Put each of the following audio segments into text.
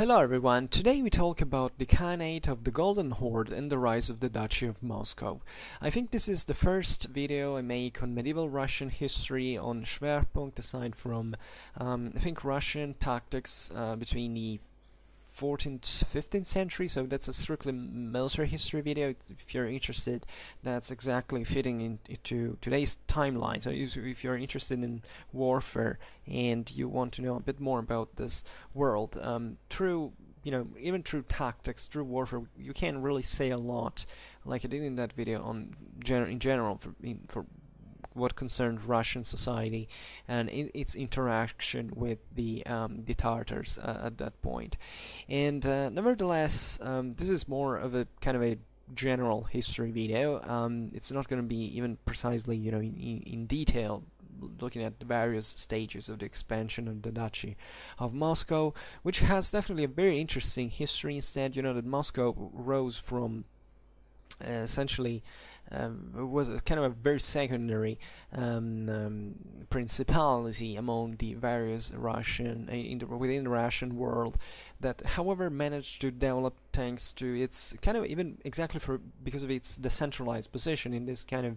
Hello everyone, today we talk about the Khanate of the Golden Horde and the rise of the Duchy of Moscow. I think this is the first video I make on medieval Russian history on Schwerpunkt aside from, um, I think, Russian tactics uh, between the 14th, 15th century, so that's a strictly military history video. If you're interested, that's exactly fitting in, into today's timeline. So if you're interested in warfare and you want to know a bit more about this world, um, through you know, even through tactics, through warfare, you can't really say a lot, like I did in that video on gen in general for in, for what concerned Russian society and in its interaction with the um, the Tartars uh, at that point. And uh, nevertheless, um, this is more of a kind of a general history video. Um, it's not going to be even precisely, you know, in, in detail looking at the various stages of the expansion of the Duchy of Moscow, which has definitely a very interesting history. Instead, you know that Moscow rose from uh, essentially um, was kind of a very secondary um, um, principality among the various Russian uh, the, within the Russian world that, however, managed to develop thanks to its kind of even exactly for because of its decentralized position in this kind of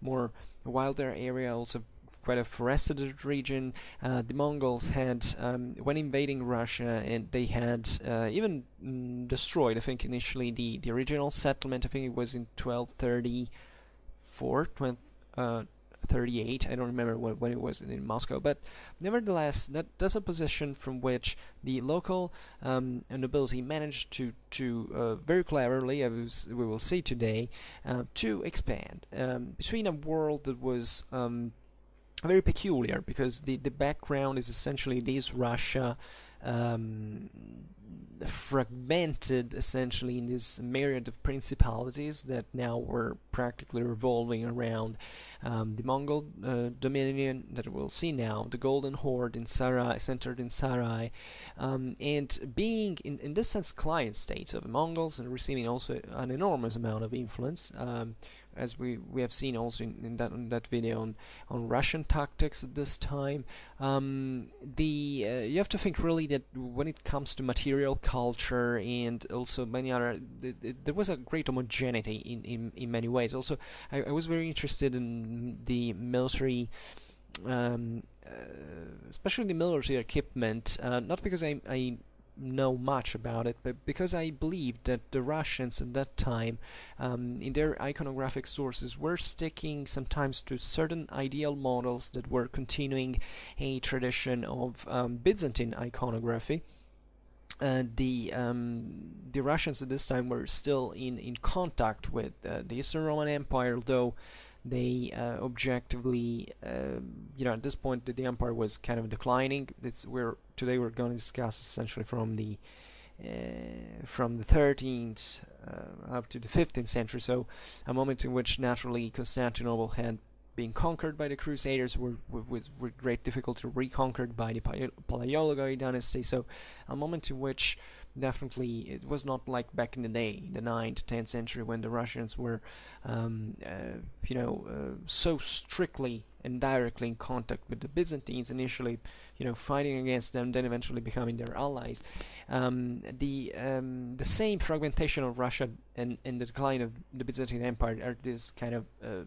more wilder area, also quite a forested region. Uh, the Mongols had, um, when invading Russia, and they had uh, even mm, destroyed, I think, initially the, the original settlement. I think it was in 1234, 12, uh, 38. I don't remember when, when it was in Moscow, but nevertheless, that, that's a position from which the local um, nobility managed to to uh, very cleverly, as we will see today, uh, to expand um, between a world that was um, very peculiar because the, the background is essentially this Russia um, fragmented essentially in this myriad of principalities that now were practically revolving around um, the Mongol uh, dominion that we'll see now, the Golden Horde in Sarai, centered in Sarai, um, and being in, in this sense client states of the Mongols and receiving also an enormous amount of influence. As we, we have seen also in, in that in that video on, on Russian tactics at this time. Um, the uh, you have to think really that when it comes to material culture and also many other, th th there was a great homogeneity in, in, in many ways. Also, I, I was very interested in the military. Um, uh, especially the military equipment, uh, not because I, I know much about it, but because I believe that the Russians at that time, um, in their iconographic sources, were sticking sometimes to certain ideal models that were continuing a tradition of um, Byzantine iconography. Uh, the um, the Russians at this time were still in in contact with uh, the Eastern Roman Empire, although they uh, objectively, uh, you know, at this point the, the, empire was kind of declining. It's we're today we're going to discuss essentially from the uh, from the 13th uh, up to the 15th century. So a moment in which naturally Constantinople had been conquered by the Crusaders, were with, with great difficulty reconquered by the Palaiologoi dynasty. So a moment in which definitely it was not like back in the day the 9th 10th century when the Russians were um, uh, you know uh, so strictly and directly in contact with the Byzantines initially you know fighting against them then eventually becoming their allies um, the um, the same fragmentation of Russia and, and the decline of the Byzantine Empire are these kind of uh,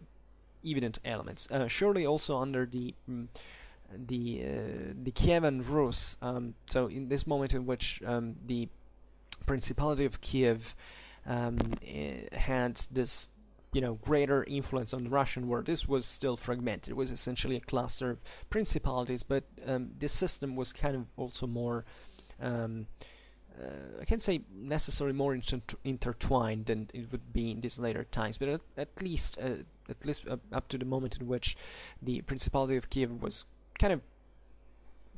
evident elements uh, surely also under the mm, the uh, the Kievan Rus. Um, so in this moment in which um, the Principality of Kiev um, eh, had this you know greater influence on the Russian world. This was still fragmented. It was essentially a cluster of principalities, but um, this system was kind of also more. Um, uh, I can't say necessarily more inter intertwined than it would be in these later times, but at, at least uh, at least up to the moment in which the Principality of Kiev was kind of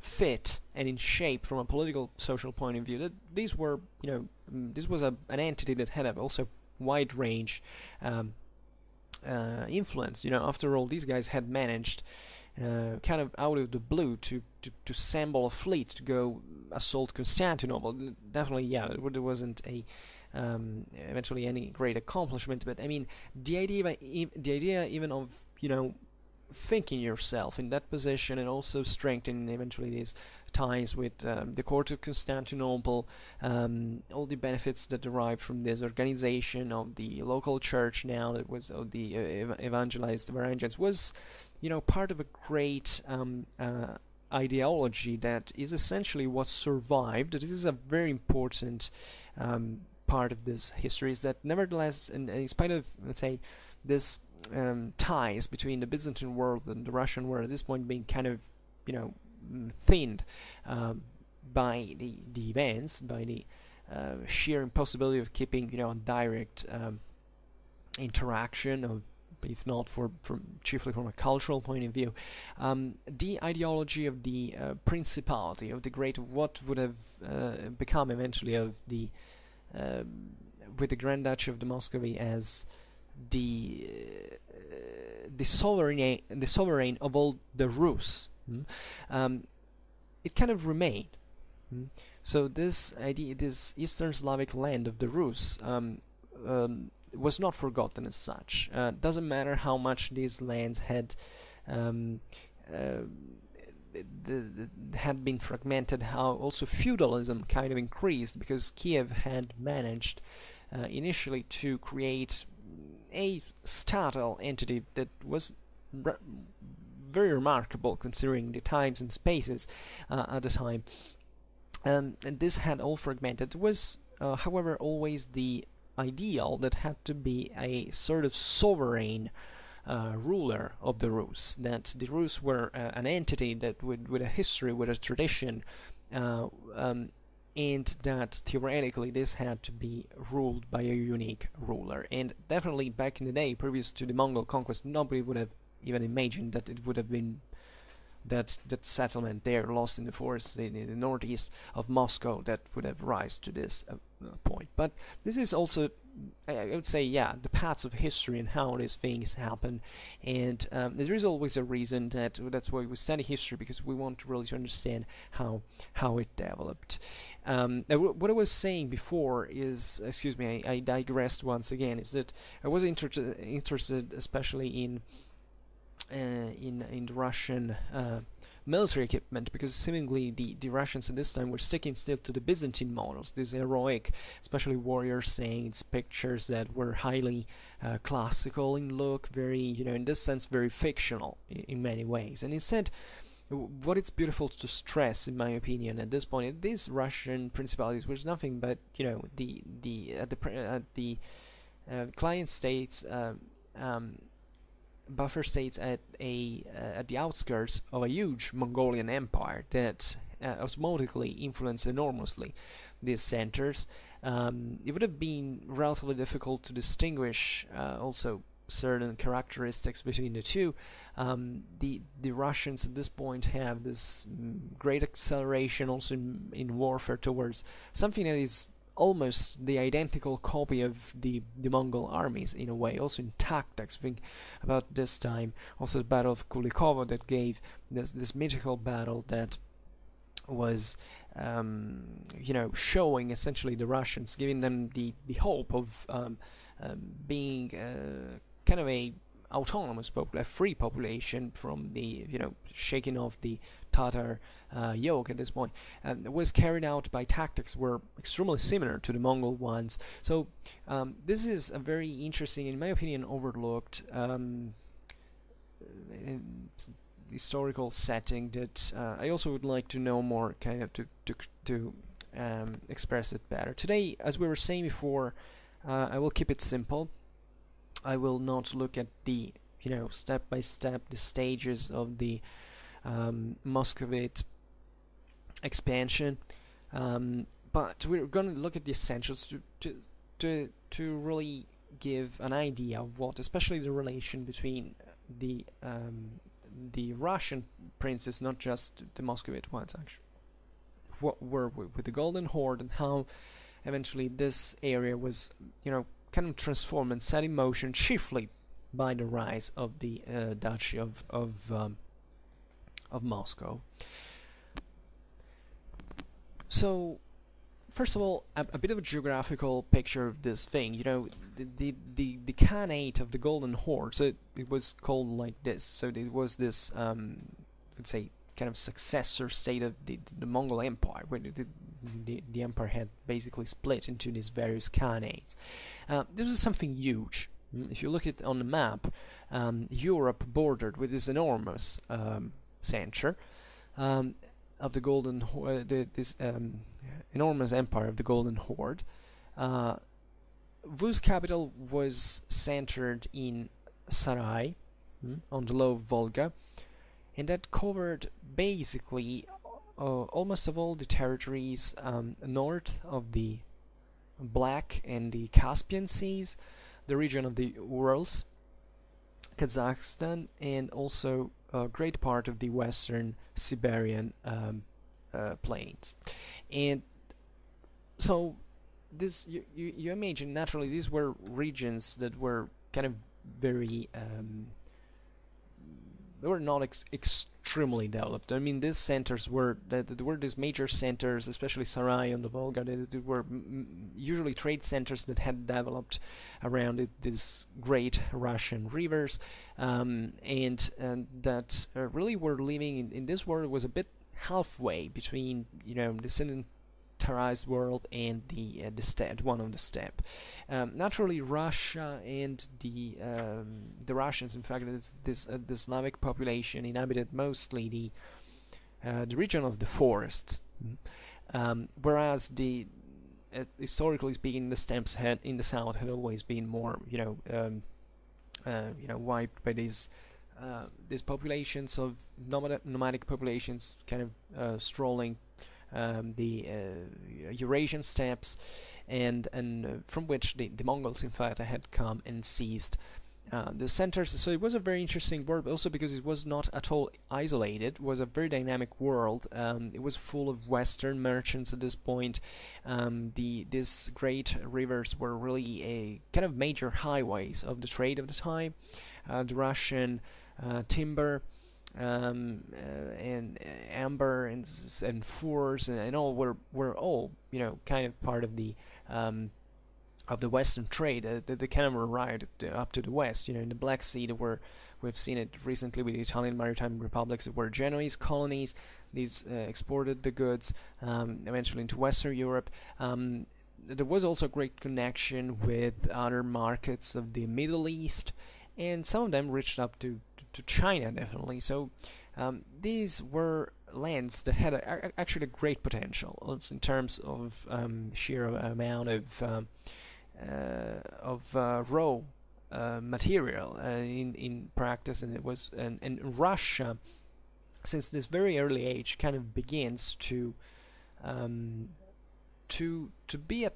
fit and in shape from a political social point of view. That these were you know mm, this was a, an entity that had a also wide range um, uh, influence. You know after all these guys had managed uh, kind of out of the blue to, to, to assemble a fleet to go assault Constantinople. Definitely yeah it wasn't a um, eventually any great accomplishment. But I mean the idea the idea even of you know thinking yourself in that position and also strengthening eventually these ties with um, the court of Constantinople, um, all the benefits that derive from this organization of the local church now that was of the uh, evangelized Varangians was, you know, part of a great um, uh, ideology that is essentially what survived. This is a very important um, part of this history. Is that nevertheless, in, in spite of let's say this um, ties between the Byzantine world and the Russian world at this point being kind of, you know, mm, thinned um, by the the events, by the uh, sheer impossibility of keeping, you know, direct um, interaction of if not for from chiefly from a cultural point of view, um, the ideology of the uh, principality of the great what would have uh, become eventually of the um, with the Grand Duchy of the as the uh, the sovereign the sovereign of all the Rus. Mm? Um, it kind of remained. Mm? So this idea, this Eastern Slavic land of the Rus, um, um, was not forgotten as such. Uh, doesn't matter how much these lands had. Um, uh, the, the, had been fragmented, how also feudalism kind of increased because Kiev had managed uh, initially to create a statile entity that was re very remarkable considering the times and spaces uh, at the time. Um, and this had all fragmented. It was, uh, however, always the ideal that had to be a sort of sovereign uh, ruler of the Rus. That the Rus were uh, an entity that with, with a history, with a tradition, uh, um, and that theoretically this had to be ruled by a unique ruler. And definitely back in the day, previous to the Mongol conquest, nobody would have even imagined that it would have been that that settlement there lost in the forest in, in the northeast of Moscow that would have rise to this uh, point. But this is also I would say, yeah, the paths of history and how these things happen, and um, there is always a reason that that's why we study history because we want really to understand how how it developed. Um, what I was saying before is, excuse me, I, I digressed once again. Is that I was inter interested, especially in uh, in in the Russian. Uh, military equipment because seemingly the, the Russians at this time were sticking still to the Byzantine models, these heroic, especially warrior saints, pictures that were highly uh, classical in look, very, you know, in this sense, very fictional in, in many ways. And instead, what it's beautiful to stress, in my opinion, at this point, these Russian principalities was nothing but, you know, the the at the at the uh, client states. Uh, um, buffer states at a uh, at the outskirts of a huge Mongolian empire that uh, osmotically influenced enormously these centers. Um, it would have been relatively difficult to distinguish uh, also certain characteristics between the two. Um, the the Russians at this point have this mm, great acceleration also in, in warfare towards something that is almost the identical copy of the, the Mongol armies in a way, also in tactics. Think about this time, also the Battle of Kulikovo that gave this this mythical battle that was um, you know showing essentially the Russians, giving them the the hope of um, um, being uh, kind of a autonomous population, a free population from the you know shaking off the Tatar uh, yoke at this point, and was carried out by tactics were extremely similar to the Mongol ones. So um, this is a very interesting, in my opinion, overlooked um, historical setting that uh, I also would like to know more, kind of to to to um, express it better. Today, as we were saying before, uh, I will keep it simple. I will not look at the you know step by step the stages of the um, Muscovite expansion, um, but we're going to look at the essentials to to to to really give an idea of what, especially the relation between the um, the Russian princes, not just the Muscovite ones, actually, what were with the Golden Horde and how eventually this area was, you know, kind of transformed and set in motion chiefly by the rise of the uh, Duchy of of um, of Moscow. So, first of all, a, a, bit of a geographical picture of this thing. You know, the the the, the Khanate of the Golden Horde. So it, it was called like this. So it was this, um, let's say, kind of successor state of the, the Mongol Empire, where the, the, the, empire had basically split into these various khanates. Uh, this was something huge. Mm, if you look at on the map, um, Europe bordered with this enormous um, center um, of the Golden uh, the, this um, enormous empire of the Golden Horde. Uh, Whose capital was centered in Sarai, mm, on the low Volga, and that covered basically uh, almost of all the territories um, north of the Black and the Caspian Seas, the region of the Urals, Kazakhstan, and also a great part of the western Siberian um, uh, plains. And so this you, you, you imagine naturally these were regions that were kind of very um, they were not ex extremely developed. I mean, these centers were there were these major centers, especially Sarai on the Volga. They, were usually trade centers that had developed around it, these great Russian rivers, um, and and that uh, really were living in, in this world was a bit halfway between you know the militarized world and the uh, the steppe, one on the step. Um, naturally, Russia and the um, the Russians, in fact, this this uh, the Slavic population inhabited mostly the uh, the region of the forests, mm. um, whereas the uh, historically speaking, the steppes had in the south had always been more, you know, um, uh, you know, wiped by these. Uh, these populations of nomadic, nomadic populations kind of uh, strolling um, the uh, Eurasian steppes, and and uh, from which the, the Mongols, in fact, had come and seized. Uh, the centers, so it was a very interesting world, also because it was not at all isolated. It was a very dynamic world. Um, it was full of Western merchants at this point. Um, the these great rivers were really a kind of major highways of the trade of the time. Uh, the Russian uh, timber um, uh, and uh, amber and and furs and, and, all were were all you know kind of part of the um, of the Western trade uh, that, kind of arrived up to the west. You know, in the Black Sea, there were we've seen it recently with the Italian maritime republics. There were Genoese colonies. These uh, exported the goods um, eventually into Western Europe. Um, there was also a great connection with other markets of the Middle East, and some of them reached up to to China definitely. So um, these were lands that had a, a, actually a great potential in terms of um, sheer amount of um, uh, of uh, raw uh, material uh, in in practice, and it was and, and Russia since this very early age kind of begins to um, to to be a,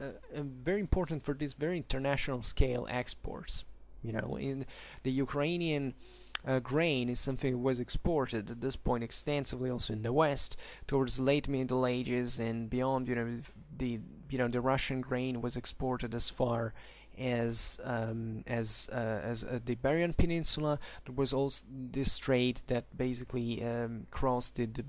a, very important for these very international scale exports you know, in the Ukrainian uh, grain is something that was exported at this point extensively also in the West towards late Middle Ages and beyond. You know, the you know the Russian grain was exported as far as um, as uh, as uh, the Iberian Peninsula. There was also this trade that basically um, crossed the, the,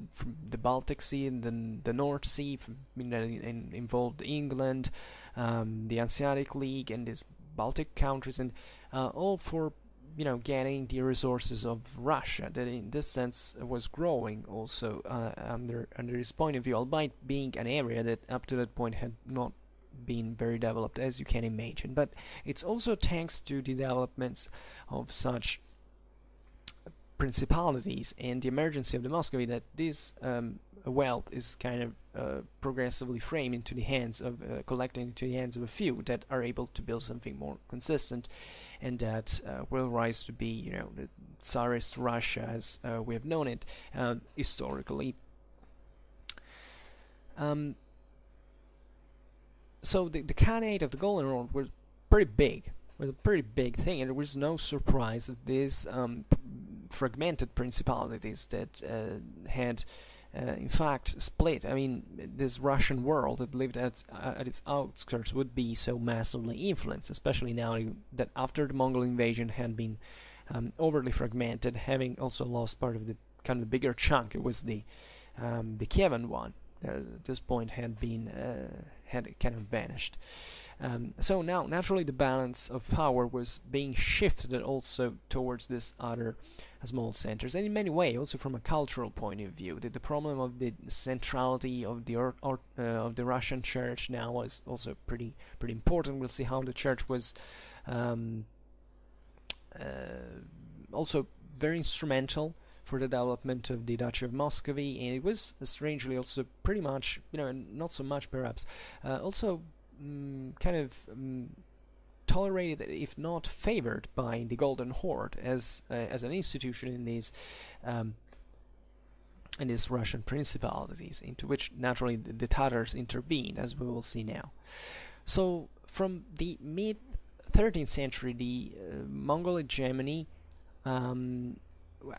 the Baltic Sea and then the North Sea, from, you know, and involved England, um, the Hanseatic League, and these Baltic countries, and uh, all for you know getting the resources of Russia that in this sense was growing also uh, under under his point of view, albeit being an area that up to that point had not been very developed as you can imagine. But it's also thanks to the developments of such principalities and the emergency of the Muscovy that this um, wealth is kind of uh, progressively framed into the hands of uh, collected into the hands of a few that are able to build something more consistent and that uh, will rise to be you know the Tsarist Russia as uh, we have known it um, historically. Um, so the, the Khanate of the Golden Horde was pretty big was a pretty big thing and there was no surprise that these um, fragmented principalities that uh, had in fact split. I mean, this Russian world that lived at, uh, at its outskirts would be so massively influenced, especially now that after the Mongol invasion had been um, overly fragmented, having also lost part of the kind of the bigger chunk. It was the um, the Kievan one. at this point had been uh, had kind of vanished. Um, so now, naturally, the balance of power was being shifted also towards these other small centers, and in many ways, also from a cultural point of view, the, the problem of the centrality of the or, or, uh, of the Russian Church now was also pretty pretty important. We'll see how the Church was um, uh, also very instrumental for the development of the Duchy of Muscovy, and it was strangely also pretty much, you know, not so much perhaps, uh, also um, kind of um, tolerated, if not favored, by the Golden Horde as uh, as an institution in these. Um, in these Russian principalities, into which naturally the, the Tatars intervened, as we will see now. So, from the mid 13th century, the uh, Mongol hegemony um,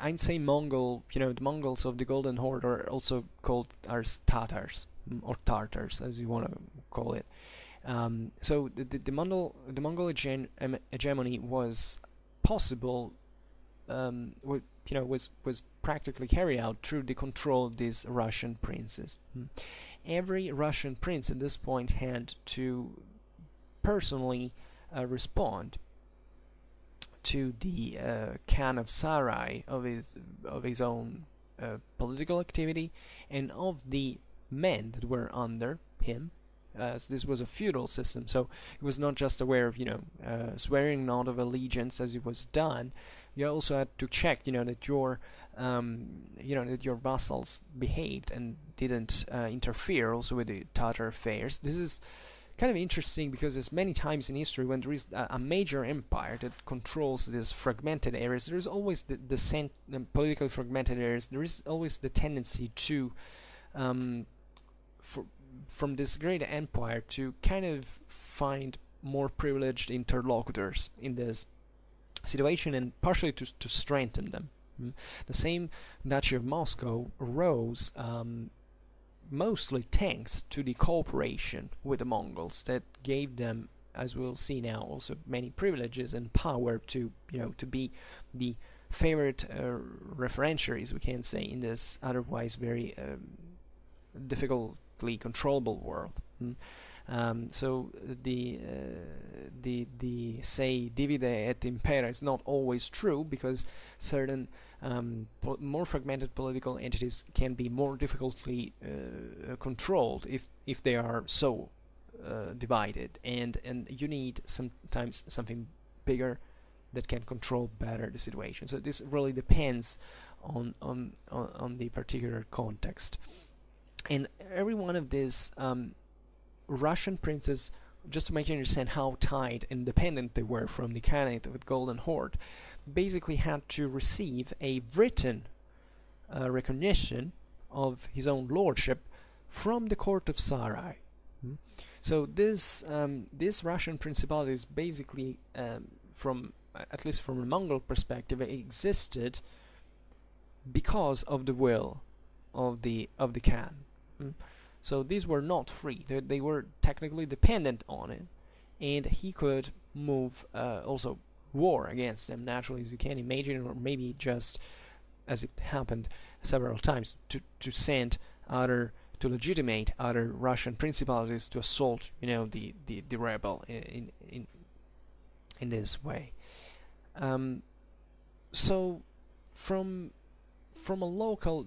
I'd say Mongol, you know, the Mongols of the Golden Horde are also called as Tatars, mm, or Tartars, as you want to call it. Um, so the, the, the, Mongol, the Mongol hegemony was possible, um, you know, was, was practically carried out through the control of these Russian princes. Mm. Every Russian prince at this point had to personally uh, respond to the uh, Khan of Sarai of his of his own uh, political activity and of the men that were under him. As this was a feudal system, so he was not just aware of you know uh, swearing not of allegiance as it was done. You also had to check you know that your um, you know that your vassals behaved and didn't uh, interfere also with the Tatar affairs. This is kind of interesting because there's many times in history when there is a, a major empire that controls these fragmented areas, there is always the, the, cent- politically fragmented areas, there is always the tendency to, um, for, from this great empire, to kind of find more privileged interlocutors in this situation and partially to, to strengthen them. Mm. The same Duchy of Moscow arose um, mostly thanks to the cooperation with the Mongols that gave them, as we'll see now, also many privileges and power to, you know, to be the favorite uh, referentiaries, we can say, in this otherwise very um, difficultly controllable world. Mm. Um, so the uh, the the say divide et impera is not always true because certain um, more fragmented political entities can be more difficultly uh, controlled if if they are so uh, divided, and and you need sometimes something bigger that can control better the situation. So this really depends on on on, on the particular context, and every one of these um, Russian princes. Just to make you understand how tied and dependent they were from the Khanate of the Golden Horde, basically had to receive a written uh, recognition of his own lordship from the court of Sarai. Hmm? So this um, this Russian principality is basically, um, from at least from a Mongol perspective, existed because of the will of the of the Khan. Hmm? So these were not free; they, they, were technically dependent on it, and he could move uh, also war against them naturally as you can. Imagine or maybe just as it happened several times to, to send other to legitimate other Russian principalities to assault you know the, the, the rebel in in in this way. Um, so from from a local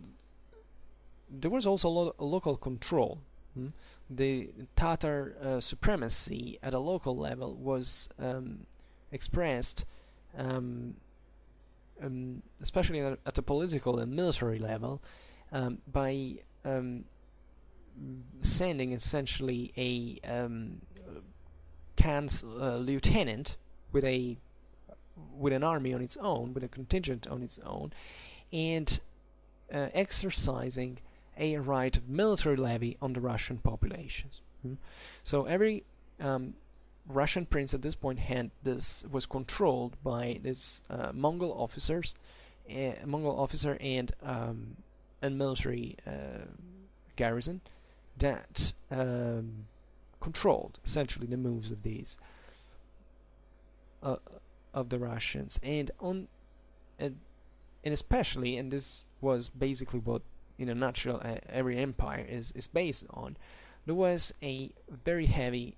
there was also a, lo a local control hmm? the Tatar uh, supremacy at a local level was um, expressed, um, um, especially at, the political and military level, um, by um, sending essentially a um, Khan's uh, lieutenant with a with an army on its own, with a contingent on its own, and uh, exercising a right of military levy on the Russian populations. Mm. So every um, Russian prince at this point had this was controlled by this uh, Mongol officers, uh, Mongol officer and um, a military uh, garrison that um, controlled essentially the moves of these uh, of the Russians, and on and, and especially, and this was basically what in a nutshell, uh, every empire is, is based on, there was a very heavy,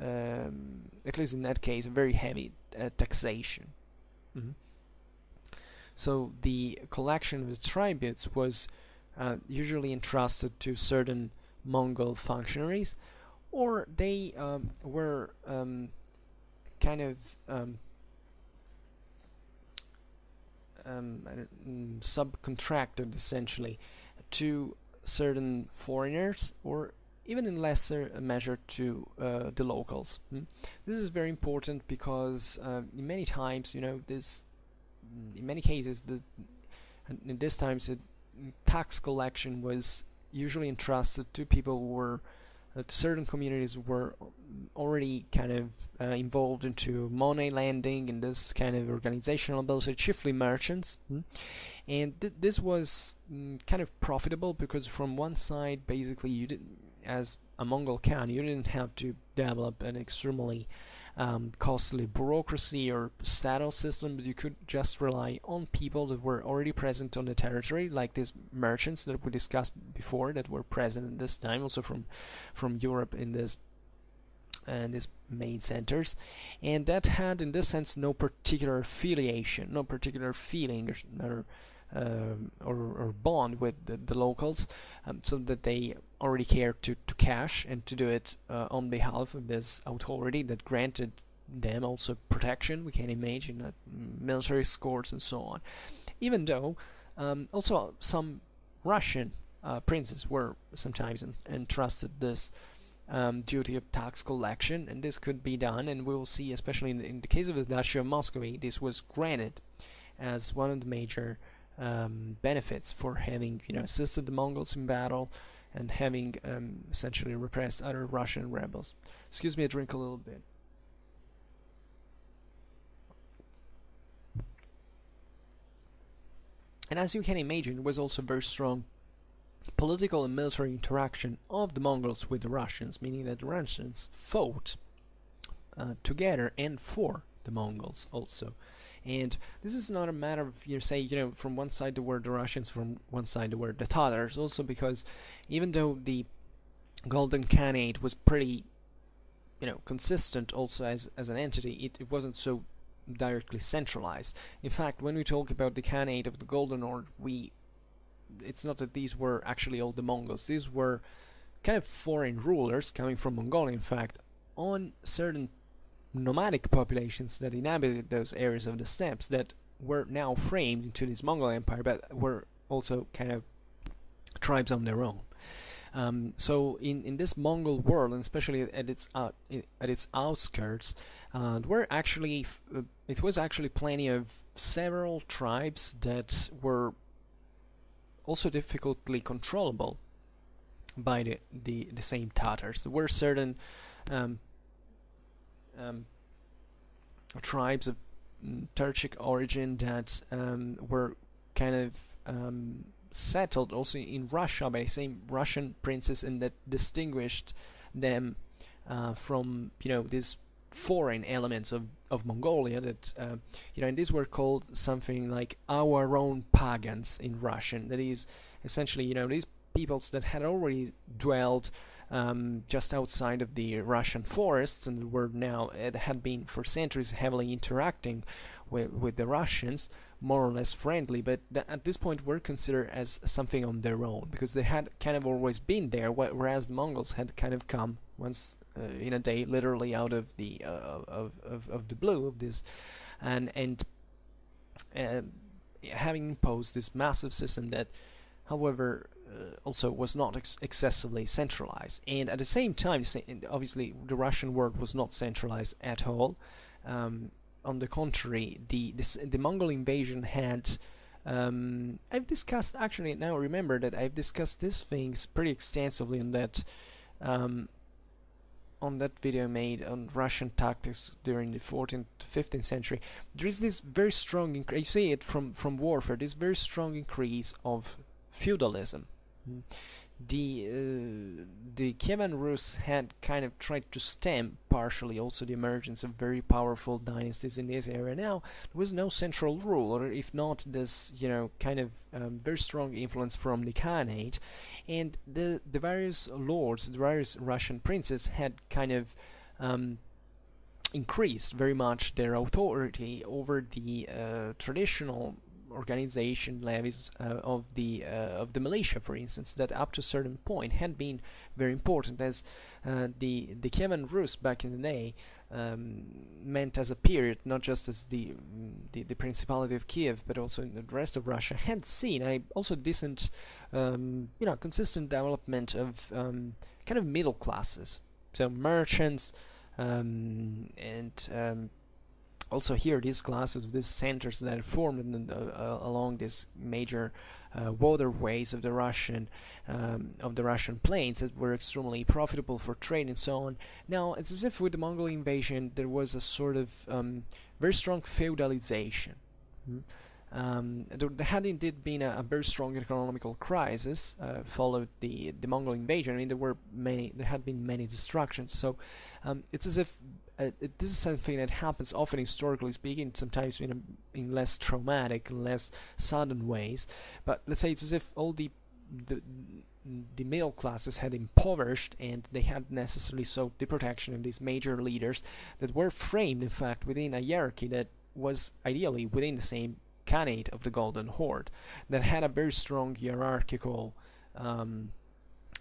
um, at least in that case, a very heavy uh, taxation. Mm -hmm. So the collection of the tributes was uh, usually entrusted to certain Mongol functionaries, or they um, were um, kind of um, mm, subcontracted essentially to certain foreigners or even in lesser measure to uh, the locals. Hmm? This is very important because uh, in many times, you know, this, in many cases, the, in this times, tax collection was usually entrusted to people who were certain communities were already kind of uh, involved into money lending and this kind of organizational ability, chiefly merchants. Mm? And th this was mm, kind of profitable because from one side, basically, you did, as a Mongol Khan, you didn't have to develop an extremely um, costly bureaucracy or status system, but you could just rely on people that were already present on the territory, like these merchants that we discussed before that were present at this time, also from from Europe in this and these main centers. And that had in this sense no particular affiliation no particular feeling or um, or, or, bond with the, the locals um, so that they already care to, to cash and to do it uh, on behalf of this authority that granted them also protection. We can imagine uh, military escorts and so on. Even though um, also some Russian uh, princes were sometimes entrusted this um, duty of tax collection and this could be done and we will see especially in the, in the case of the Duchy of Muscovy this was granted as one of the major um, benefits for having you know assisted the Mongols in battle and having um, essentially repressed other Russian rebels. Excuse me, I drink a little bit. And as you can imagine, it was also very strong political and military interaction of the Mongols with the Russians, meaning that the Russians fought uh, together and for the Mongols also. And this is not a matter of you say you know from one side there were the Russians, from one side there were the Tatars. Also because even though the Golden Khanate was pretty you know consistent also as as an entity, it, it wasn't so directly centralized. In fact, when we talk about the Khanate of the Golden Horde, we it's not that these were actually all the Mongols. These were kind of foreign rulers coming from Mongolia, in fact, on certain nomadic populations that inhabited those areas of the steppes that were now framed into this Mongol Empire, but were also kind of tribes on their own. Um, so in, in this Mongol world, and especially at its out, at its outskirts, uh, were actually uh, it was actually plenty of several tribes that were also difficultly controllable by the the, the same Tatars. There were certain um, um, tribes of Turkic origin that um, were kind of um, settled also in Russia by the same Russian princes and that distinguished them uh, from you know these foreign elements of, of Mongolia that uh, you know and these were called something like our own pagans in Russian. That is essentially you know these peoples that had already dwelled um, just outside of the Russian forests and were now it had been for centuries heavily interacting with, with the Russians more or less friendly but at this point were considered as something on their own because they had kind of always been there whereas the Mongols had kind of come once uh, in a day literally out of the uh, of, of, of the blue of this and and uh, having imposed this massive system that however uh, also was not ex excessively centralized. And at the same time, obviously, the Russian world was not centralized at all. Um, on the contrary, the the Mongol invasion had. Um, I've discussed actually now remember that I've discussed these things pretty extensively in that um, on that video made on Russian tactics during the 14th to 15th century. There is this very strong increase. you see it from from warfare. This very strong increase of feudalism the uh, the Kievan Rus had kind of tried to stem partially also the emergence of very powerful dynasties in this area. Now there was no central rule, or if not, this you know kind of um, very strong influence from the Khanate, and the the various lords, the various Russian princes had kind of um, increased very much their authority over the uh, traditional organization levies uh, of the uh, of the militia, for instance, that up to a certain point had been very important, as uh, the the Kievan Rus back in the day um, meant as a period, not just as the, the, the Principality of Kiev, but also in the rest of Russia, had seen a also decent, um, you know, consistent development of um, kind of middle classes, so merchants um, and um, also here these classes, these centers that formed uh, uh, along these major uh, waterways of the Russian um, of the Russian plains that were extremely profitable for trade and so on. Now it's as if with the Mongol invasion there was a sort of um, very strong feudalization. Mm. Um, there had indeed been a, a, very strong economical crisis uh, followed the the Mongol invasion. I mean, there were many, there had been many destructions. So um, it's as if uh, this is something that happens often historically speaking, sometimes in, a, in less traumatic, less sudden ways. But let's say it's as if all the the the middle classes had impoverished and they had necessarily sought the protection of these major leaders that were framed in fact within a hierarchy that was ideally within the same Khanate of the Golden Horde that had a very strong hierarchical um,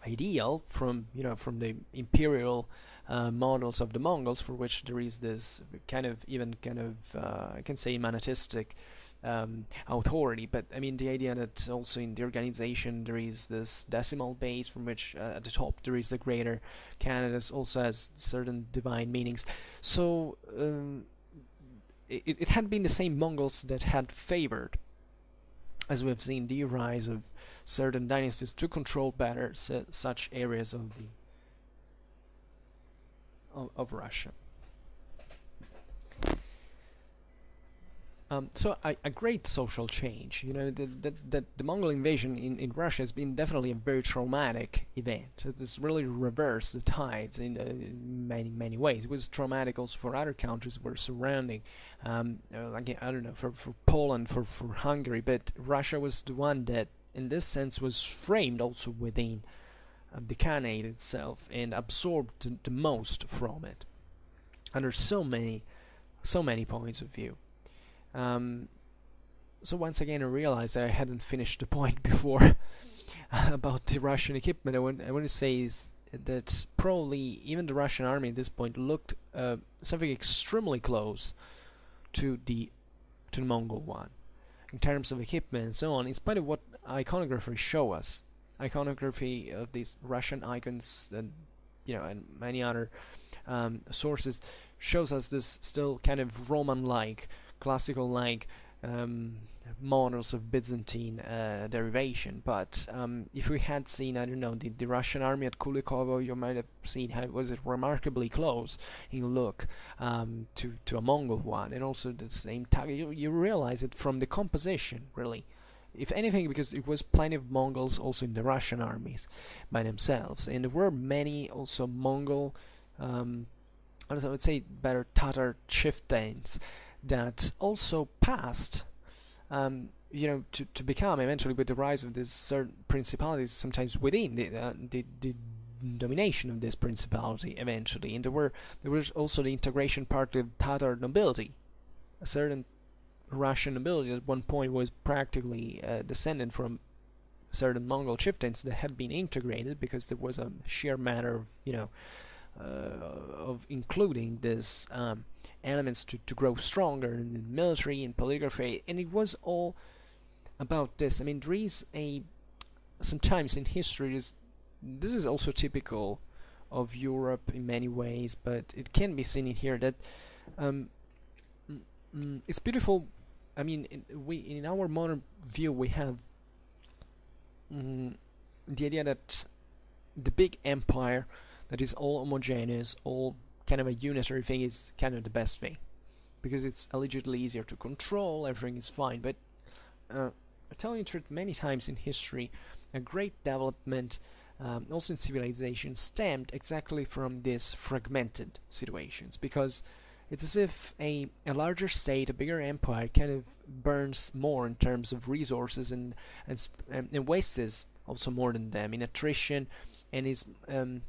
ideal from you know from the imperial uh, models of the Mongols for which there is this kind of even kind of uh, I can say monotheistic um, authority. But I mean the idea that also in the organization there is this decimal base from which uh, at the top there is the greater Canada also has certain divine meanings. So um, it, it had been the same Mongols that had favored, as we have seen, the rise of certain dynasties to control better such areas of the of, Russia. Um, so a, a, great social change. You know, the, the, the, the, Mongol invasion in, in Russia has been definitely a very traumatic event. It's really reversed the tides in, uh, in many many ways. It was traumatic also for other countries were surrounding. Um, uh, again, I don't know for, for Poland, for for Hungary, but Russia was the one that, in this sense, was framed also within the Khanate itself and absorbed the, most from it. Under so many, so many points of view. Um, so once again I realized I hadn't finished the point before about the Russian equipment. I want, I want to say is that probably even the Russian army at this point looked uh, something extremely close to the to the Mongol one in terms of equipment and so on, in spite of what iconography show us. Iconography of these Russian icons and you know and many other um, sources shows us this still kind of Roman-like classical like um, models of Byzantine uh, derivation. But um, if we had seen, I don't know, the, the Russian army at Kulikovo, you might have seen how it was remarkably close in look um, to to a Mongol one, and also the same tag. You, you realize it from the composition, really. If anything, because it was plenty of Mongols also in the Russian armies by themselves, and there were many also Mongol, um, I would say better Tatar chieftains that also passed, um, you know, to, to become eventually with the rise of these certain principalities, sometimes within the, uh, the, the domination of this principality eventually. And there were there was also the integration part of Tatar nobility. A certain Russian nobility at one point was practically uh, descended from certain Mongol chieftains that had been integrated because there was a sheer matter of you know uh, of including these um, elements to, to grow stronger in the military and polygraphy. And it was all about this. I mean there is a sometimes in history is this is also typical of Europe in many ways but it can be seen in here that um, mm, it's beautiful I mean in, we in our modern view we have mm, the idea that the big empire that is all homogeneous, all kind of a unitary thing is kind of the best thing because it's allegedly easier to control, everything is fine. But uh, I tell you the truth, many times in history, a great development um, also in civilization, stemmed exactly from these fragmented situations because it's as if a, a larger state, a bigger empire, kind of burns more in terms of resources and and, and wastes also more than them in attrition, and is um,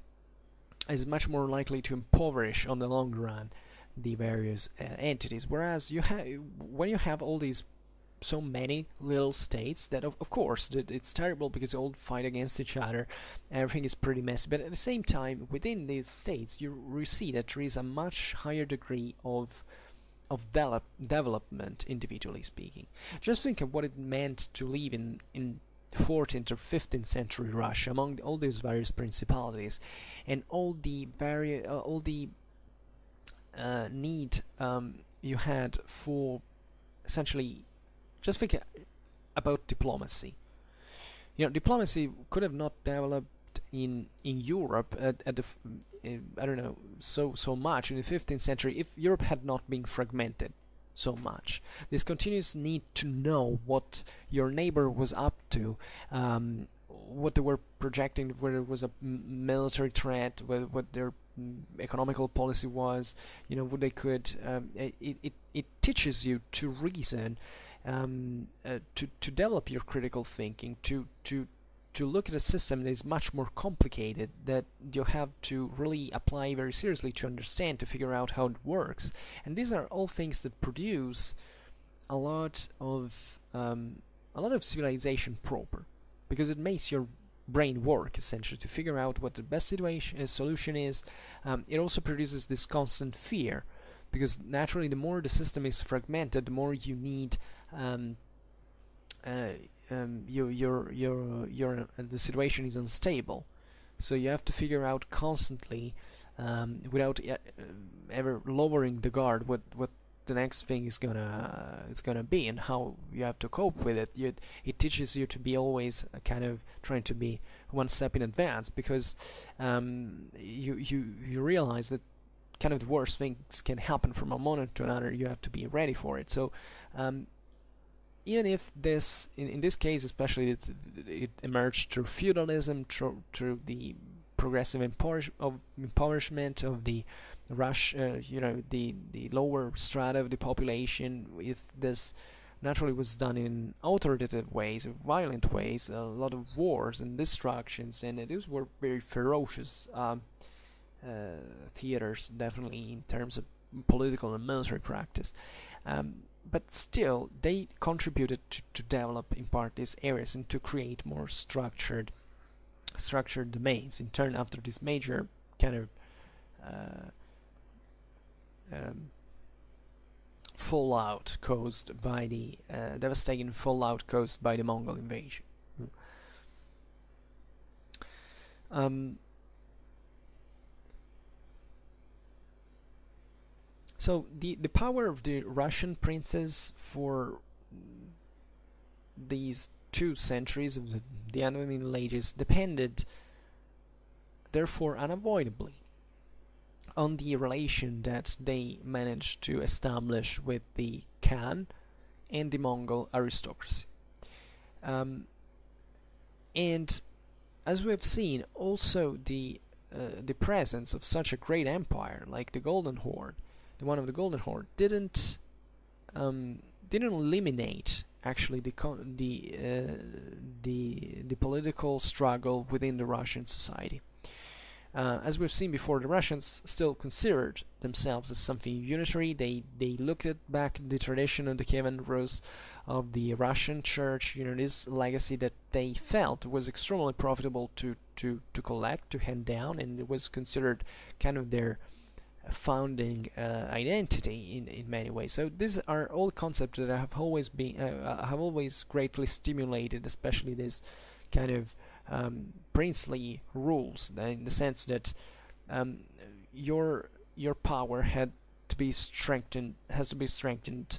is much more likely to impoverish on the long run the various uh, entities. Whereas you have when you have all these so many little states that of, of course it's terrible because they all fight against each other everything is pretty messy but at the same time within these states you, you see that there is a much higher degree of of develop, development individually speaking. Just think of what it meant to live in in 14th or 15th century Russia among all these various principalities and all the vari- uh, all the uh, need um, you had for essentially just think about diplomacy. You know, diplomacy could have not developed in in Europe at, at the uh, I don't know so so much in the 15th century if Europe had not been fragmented so much. This continuous need to know what your neighbor was up to, um, what they were projecting, whether it was a military threat, whether, what their economical policy was, you know, what they could. Um, it, it, it teaches you to reason, um, uh, to, to develop your critical thinking, to, to, to look at a system that is much more complicated that you have to really apply very seriously to understand to figure out how it works. And these are all things that produce a lot of um, a lot of civilization proper because it makes your brain work essentially to figure out what the best situation uh, solution is. Um, it also produces this constant fear because naturally the more the system is fragmented the more you need um, uh, um, you, your your your uh, the situation is unstable, so you have to figure out constantly, um, without uh, ever lowering the guard, what what the next thing is gonna uh, is gonna be and how you have to cope with it. You, it teaches you to be always kind of trying to be one step in advance because um, you you you realize that kind of the worst things can happen from a moment to another. You have to be ready for it. So um, even if this, in, in this case especially, it, it emerged through feudalism, through, through the progressive impoverish of impoverishment of the rush, uh, you know, the the lower strata of the population. If this naturally was done in authoritative ways, violent ways, a lot of wars and destructions, and these were very ferocious um, uh, theaters, definitely in terms of political and military practice. Um, but still they contributed to, to develop in part these areas and to create more structured structured domains in turn after this major kind of uh, um, fallout caused by the uh, devastating fallout caused by the Mongol invasion. Um, So the the power of the Russian princes for these two centuries of the, the end of the Middle Ages depended, therefore, unavoidably, on the relation that they managed to establish with the Khan and the Mongol aristocracy. Um, and as we have seen, also the uh, the presence of such a great empire like the Golden Horde the one of the Golden Horde, didn't um, didn't eliminate actually the the uh, the the political struggle within the Russian society. Uh, as we've seen before, the Russians still considered themselves as something unitary. They they looked at back the tradition of the Kievan Rus of the Russian Church. You know this legacy that they felt was extremely profitable to to to collect, to hand down, and it was considered kind of their founding uh, identity in, in many ways. So these are all concepts that I have always been uh, uh, have always greatly stimulated, especially this kind of um, princely rules, in the sense that um, your your power had to be strengthened, has to be strengthened.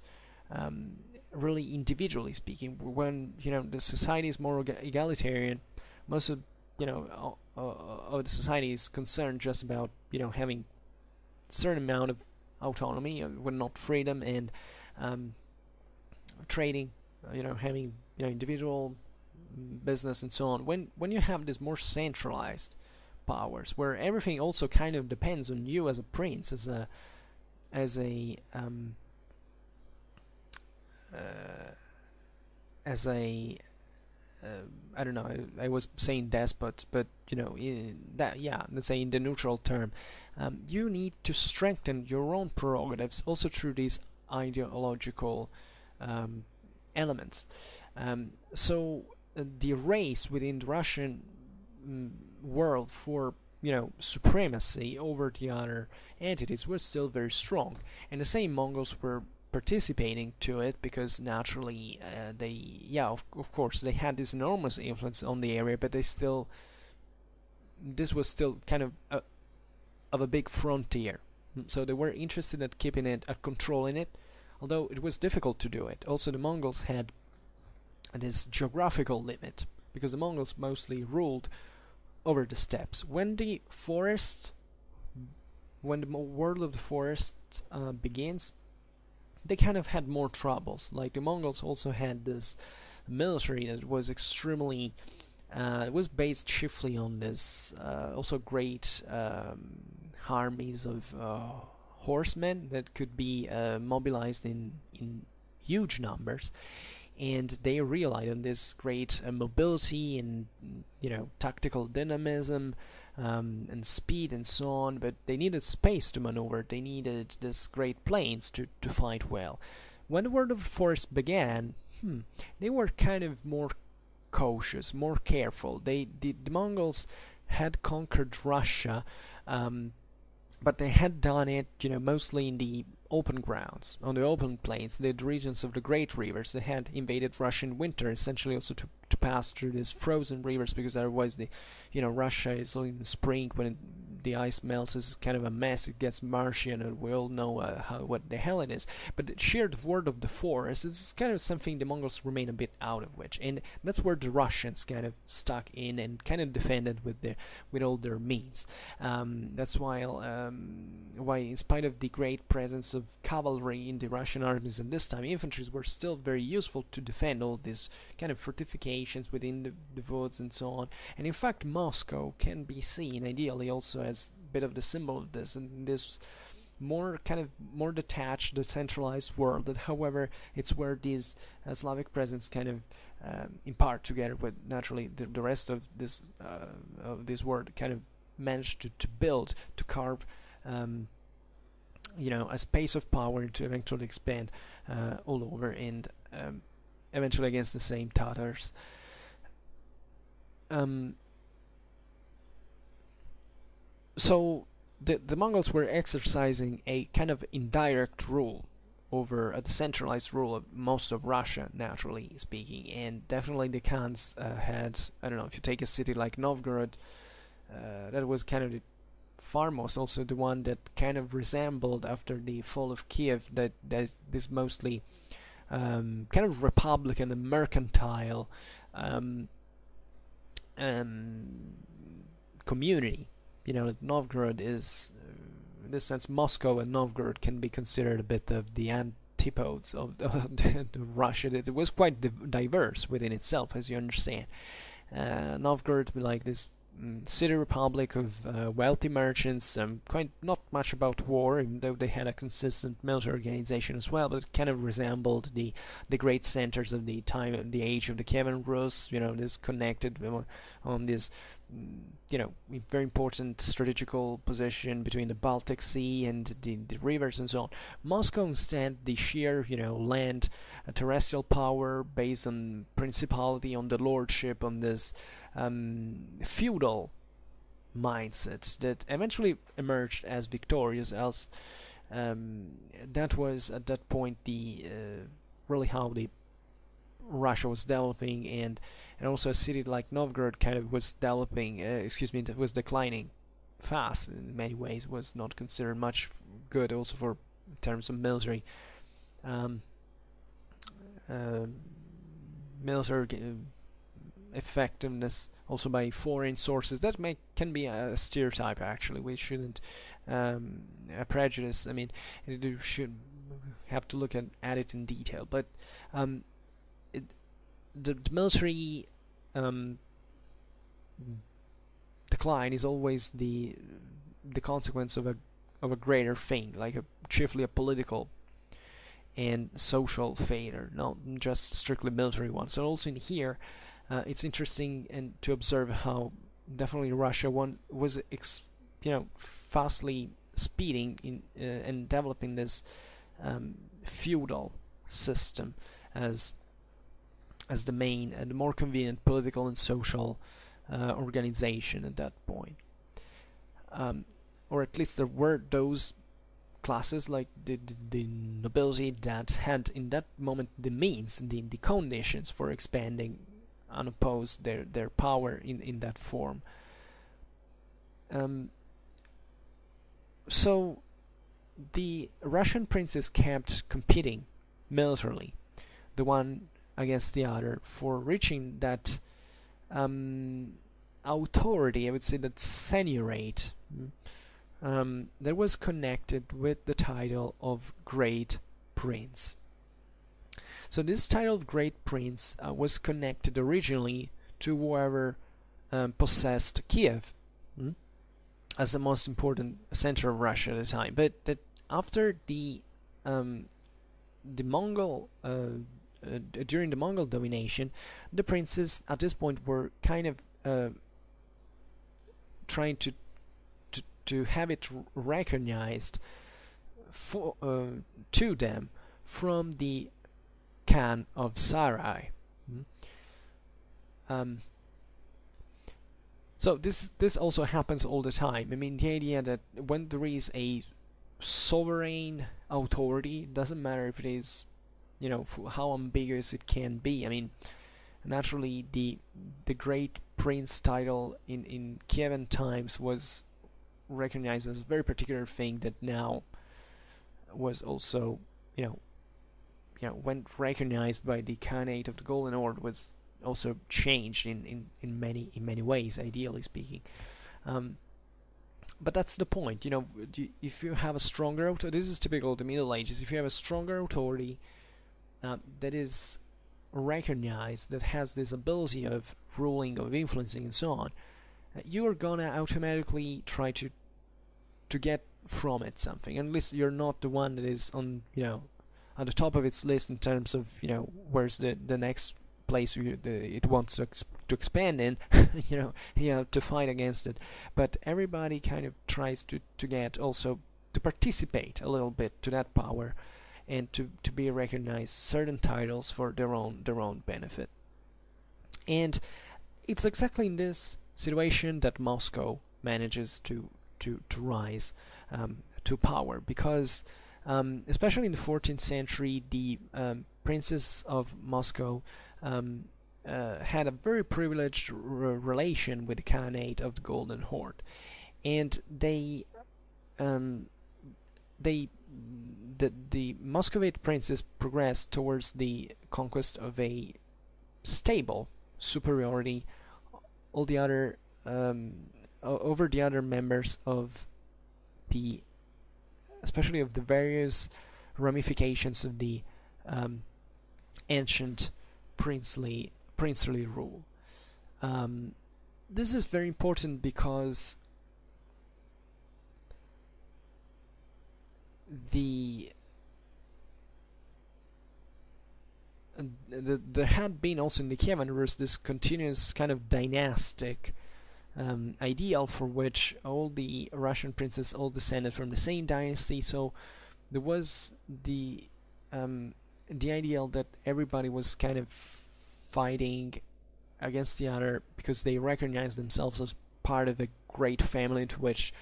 Um, really individually speaking when you know the society is more egalitarian most of you know uh, of the society is concerned just about you know having certain amount of autonomy, uh, when not freedom and um, trading, uh, you know, having you know individual business and so on. When when you have this more centralized powers, where everything also kind of depends on you as a prince, as a as a um, uh, as a I don't know. I, I, was saying despot, but you know that yeah. Let's say in the neutral term, um, you need to strengthen your own prerogatives also through these ideological um, elements. Um, so uh, the race within the Russian mm, world for you know supremacy over the other entities was still very strong, and the same Mongols were participating to it because naturally uh, they yeah of, of course they had this enormous influence on the area but they still this was still kind of a, of a big frontier. Mm, so they were interested in keeping it at controlling it although it was difficult to do it. Also the Mongols had this geographical limit because the Mongols mostly ruled over the steppes. When the forest when the world of the forest uh, begins they kind of had more troubles. Like the Mongols also had this military that was extremely uh, it was based chiefly on this uh, also great um, armies of uh, horsemen that could be uh, mobilized in in huge numbers and they relied on this great uh, mobility and you know tactical dynamism um, and speed and so on, but they needed space to maneuver. They needed these great plains to, to fight well. When the World of the Forest began, hmm, they were kind of more cautious, more careful. They the, the Mongols had conquered Russia, um, but they had done it, you know, mostly in the open grounds, on the open plains, the regions of the great rivers. They had invaded Russian winter, essentially also to to pass through these frozen rivers because otherwise the you know Russia is only in spring when it, the ice melts is kind of a mess it gets marshy and we all know uh, how, what the hell it is. But the sheer word of the forest is kind of something the Mongols remain a bit out of which. And that's where the Russians kind of stuck in and kind of defended with their with all their means. Um, that's why um, why in spite of the great presence of cavalry in the Russian armies at this time infantry were still very useful to defend all these kind of fortifications within the, the woods and so on. And in fact, Moscow can be seen ideally also as a bit of the symbol of this, and this more kind of more detached, decentralized world. That, however, it's where these uh, Slavic presence kind of um, impart together with naturally the, the rest of this uh, of this world kind of managed to, to build to carve. Um, you know, a space of power to eventually expand uh, all over and um, eventually against the same Tatars. Um, so the the Mongols were exercising a kind of indirect rule over a decentralized rule of most of Russia, naturally speaking, and definitely the Khans uh, had I don't know if you take a city like Novgorod, uh, that was kind of the foremost, also the one that kind of resembled after the fall of Kiev that that this mostly um, kind of republican and mercantile um, um, community. You know, Novgorod is, in this sense, Moscow and Novgorod can be considered a bit of the antipodes of, Russia. It was quite diverse within itself, as you understand. Uh, Novgorod, like this city republic of uh, wealthy merchants, um, quite not much about war, even though they had a consistent military organization as well, but kind of resembled the the great centers of the time, the age of the Kievan Rus. You know, this connected on this you know, very important strategical position between the Baltic Sea and the, the rivers and so on. Moscow instead, the sheer, you know, land, terrestrial power based on principality, on the lordship, on this um, feudal mindset that eventually emerged as victorious as um, that was at that point the uh, really how the Russia was developing and and also a city like Novgorod kind of was developing uh, excuse me was declining fast. In many ways was not considered much good also for terms of military um, uh, military uh, effectiveness also by foreign sources. That may can be a stereotype actually. We shouldn't um, a prejudice I mean you should have to look at, at it in detail. But um, the, the military um, decline is always the the consequence of a of a greater thing, like a chiefly a political and social failure, not just strictly military one. So also in here, uh, it's interesting and to observe how definitely Russia one was you know fastly speeding in uh, and developing this um, feudal system as as the main and more convenient political and social uh, organization at that point. Um, or at least there were those classes like the, the, the, nobility that had in that moment the means, the, the conditions for expanding unopposed their, their power in, in that form. Um, so the Russian princes kept competing militarily, the one against the other, for reaching that um, authority, I would say that seniorate, um, that was connected with the title of Great Prince. So this title of Great Prince uh, was connected originally to whoever um, possessed Kiev mm, as the most important center of Russia at the time. But that after the um, the Mongol uh, uh, during the Mongol domination, the princes at this point were kind of uh, trying to to to have it recognized for uh, to them from the Of Sarai. Mm. Um, so this this also happens all the time. I mean, the idea that when there is a sovereign authority, doesn't matter if it is, you know, how ambiguous it can be. I mean, naturally, the the great prince title in in Kievan times was recognized as a very particular thing that now was also, you know, you know, when recognized by the Khanate of the Golden Horde was also changed in, in, in many in many ways, ideally speaking. Um, but that's the point, you know. If you have a stronger authority, this is typical of the Middle Ages. If you have a stronger authority uh, that is recognized, that has this ability of ruling, of influencing, and so on, uh, you are gonna automatically try to to get from it something. Least you're not the one that is on, you know, on the top of its list in terms of, you know, where's the the next place you, the, it wants to, to expand in, you know, you to fight against it. But everybody kind of tries to, to get also to participate a little bit to that power and to, to be recognized certain titles for their own their own benefit. And it's exactly in this situation that Moscow manages to to, to rise um, to power because um, especially in the 14th century the um, princes of Moscow um, uh, had a very privileged relation with the Khanate of the Golden Horde, and they um, they the the Muscovite princes progressed towards the conquest of a stable superiority all the other um, over the other members of the especially of the various ramifications of the um, ancient princely princely rule. Um, this is very important because the, the there had been also in the Kievan Rus this continuous kind of dynastic um, ideal for which all the Russian princes all descended from the same dynasty. So there was the um, the ideal that everybody was kind of fighting against the other because they recognized themselves as part of a great family to which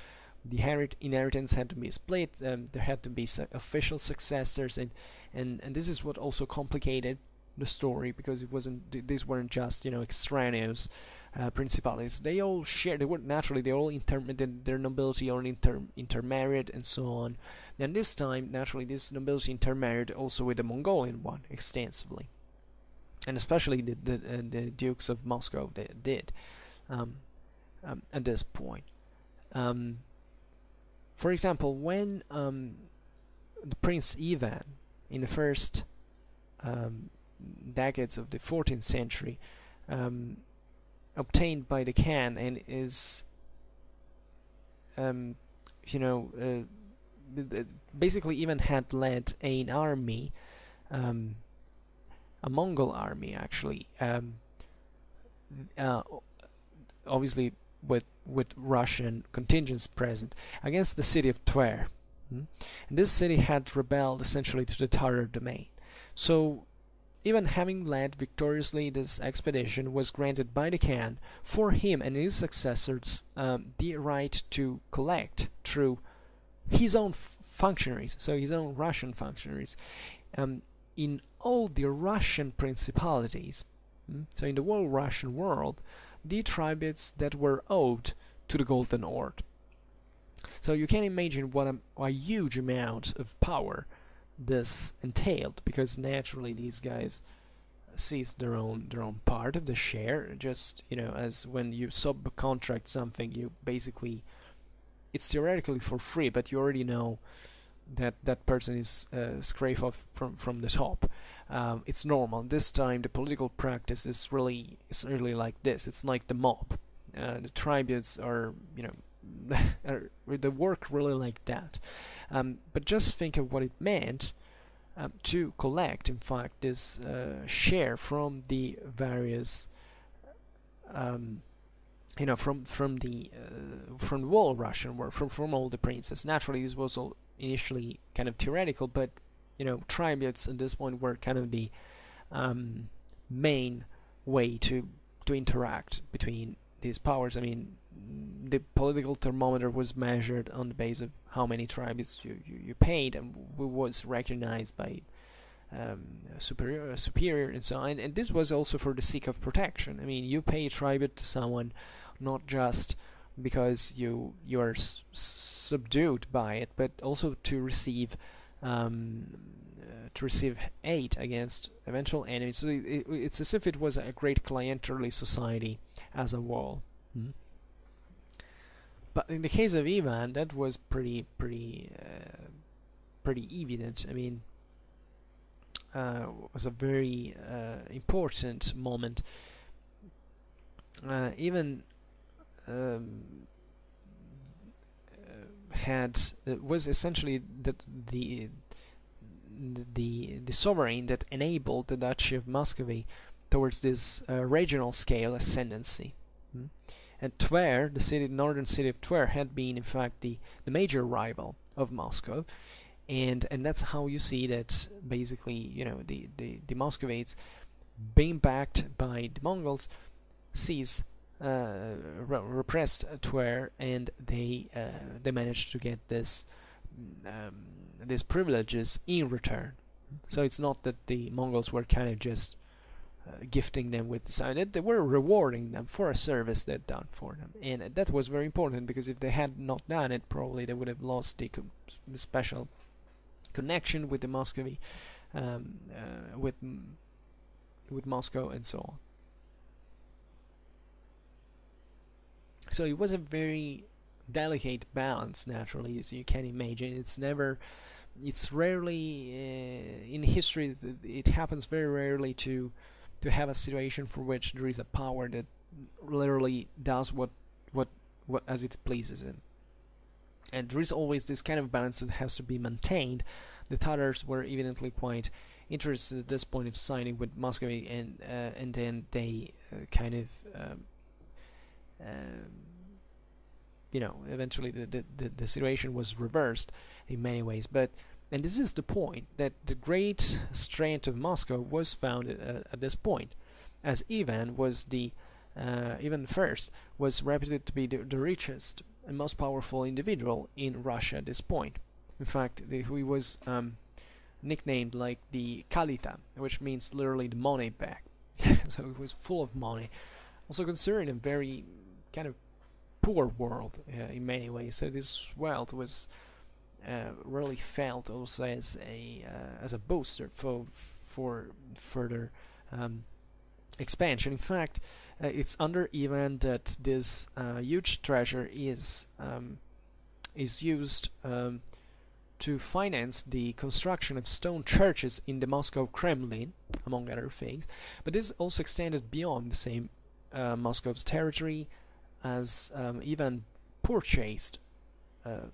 the inheritance had to be split. Um, there had to be su official successors, and, and and this is what also complicated the story because it wasn't these weren't just you know extraneous uh, principalities. They all shared. They were naturally they all inter their nobility all inter intermarried and so on. And this time, naturally, this nobility intermarried also with the Mongolian one extensively, and especially the the, uh, the dukes of Moscow they did um, um, at this point. Um, for example, when um, the Prince Ivan in the first um, decades of the 14th century um, obtained by the Khan and is um, you know uh, basically even had led an army um, a Mongol army actually um, uh, obviously with with Russian contingents present against the city of Tver. Hmm? And this city had rebelled essentially to the Tatar domain. So even having led victoriously this expedition was granted by the Khan for him and his successors um, the right to collect through his own functionaries, so his own Russian functionaries, um, in all the Russian principalities. Hmm? So in the whole Russian world, the tributes that were owed to the Golden Horde. So you can imagine what a, a huge amount of power this entailed, because naturally these guys seize their own their own part of the share. Just you know, as when you subcontract something, you basically it's theoretically for free, but you already know that that person is uh, scrape off from from the top. Um, it's normal. This time, the political practice is really is really like this. It's like the mob. Uh, the tributes are you know the work really like that. Um, but just think of what it meant um, to collect, in fact, this uh, share from the various, um, you know, from from the uh, from the whole Russian from from all the princes. Naturally, this was all initially kind of theoretical, but you know, tributes at this point were kind of the um, main way to to interact between these powers. I mean, the political thermometer was measured on the basis of how many tributes you, you, you paid and was recognized by um, superior, superior and so on. And this was also for the sake of protection. I mean, you pay tribute to someone not just because you you are subdued by it, but also to receive um, uh, to receive aid against eventual enemies. So it, it, it's as if it was a great clienterly society as a whole. Hmm? But in the case of Ivan, that was pretty pretty uh, pretty evident. I mean, uh, was a very uh, important moment. Uh, even um, had was essentially that the the the sovereign that enabled the Duchy of Muscovy towards this uh, regional scale ascendancy. Mm. And Tver, the city, northern city of Tver, had been in fact the, the major rival of Moscow, and and that's how you see that basically you know the the, the being backed by the Mongols seize uh, re repressed Tver and they uh, they managed to get this um, these privileges in return. So it's not that the Mongols were kind of just gifting them with design; they were rewarding them for a service they'd done for them, and that was very important because if they had not done it, probably they would have lost the special connection with the Muscovy, um, uh, with with Moscow, and so on. So it was a very delicate balance, naturally, as you can imagine. It's never, it's rarely uh, in history. It happens very rarely to to have a situation for which there is a power that literally does what what what as it pleases it. And there is always this kind of balance that has to be maintained. The Tatars were evidently quite interested at this point of signing with Muscovy, and uh, and then they uh, kind of um, um, you know, eventually the, the, the, the situation was reversed in many ways. But and this is the point that the great strength of Moscow was found at, at this point, as Ivan was the uh, Ivan first was reputed to be the, the, richest and most powerful individual in Russia at this point. In fact, the, he was um, nicknamed like the Kalita, which means literally the money bag. so he was full of money. Also considering a very kind of poor world uh, in many ways. So this wealth was uh, really felt also as a uh, as a booster for for further um, expansion. In fact, uh, it's under Ivan that this uh, huge treasure is um, is used. Um, to finance the construction of stone churches in the Moscow Kremlin, among other things, but this also extended beyond the same uh, Moscow's territory as um, even purchased. Uh,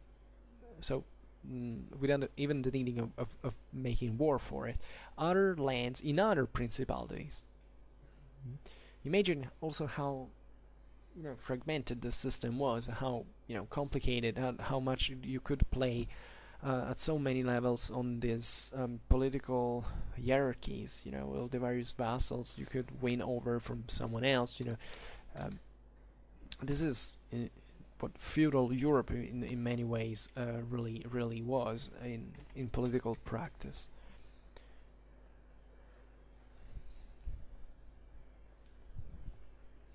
so mm, without even the needing of, of, of, making war for it, other lands in other principalities. Mm-hmm. Imagine also how you know fragmented the system was, how you know complicated, how, how much you could play uh, at so many levels on these um, political hierarchies. You know, all the various vassals you could win over from someone else. You know, um, this is uh, what feudal Europe in in many ways uh, really really was in in political practice.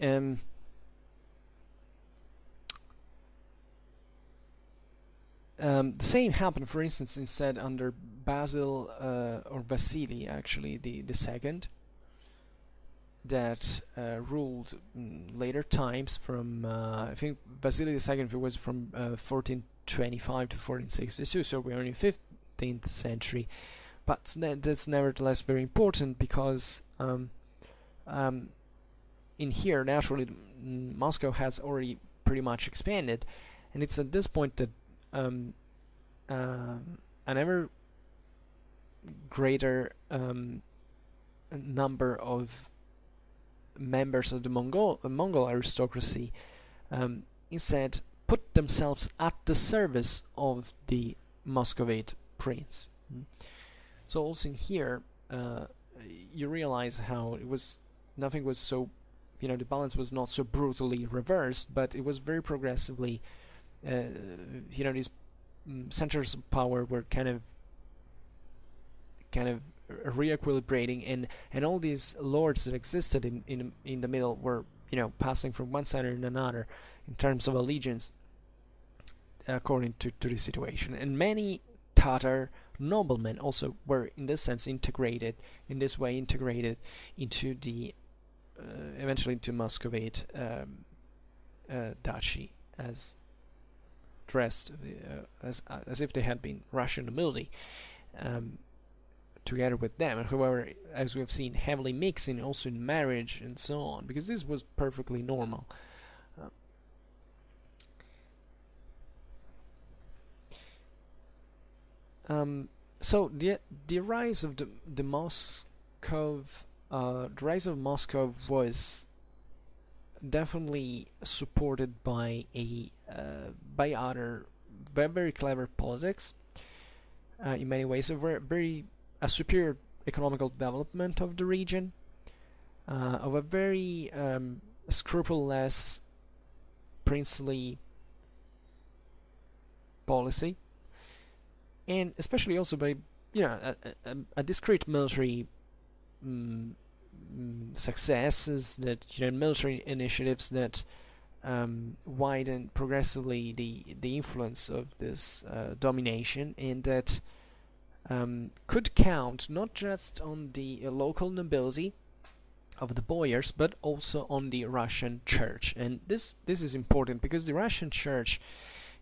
Um, um, the same happened, for instance, instead under Basil uh, or Vasily, actually the the second, that uh, ruled later times from uh, I think Vasily II if it was from 1425 uh, to 1462, so we're in the 15th century. But that's nevertheless very important because um, um, in here, naturally, Moscow has already pretty much expanded, and it's at this point that um, uh, an ever greater um, number of members of the Mongol uh, Mongol aristocracy um, instead put themselves at the service of the Muscovite prince. Mm. So also in here, uh, you realize how it was nothing was so, you know, the balance was not so brutally reversed, but it was very progressively, uh, you know, these mm, centers of power were kind of, kind of re-equilibrating and and all these lords that existed in in in the middle were you know passing from one side to another in terms of allegiance according to, to the situation. And many Tatar noblemen also were in this sense integrated in this way integrated into the uh, eventually into Muscovite um, uh, duchy as dressed uh, as as if they had been Russian nobility. Um, together with them, and however, as we have seen, heavily mixing also in marriage and so on, because this was perfectly normal. Uh, um, so the the rise of the the Moscow, uh, the rise of Moscow was definitely supported by a uh, by other very, very clever politics. Uh, in many ways, a very, very a superior economical development of the region, uh, of a very um, scrupulous princely policy, and especially also by you know a, a, a discrete military um, successes that you know military initiatives that um, widen progressively the the influence of this uh, domination and that um, could count not just on the local nobility of the boyars, but also on the Russian church. And this this is important because the Russian church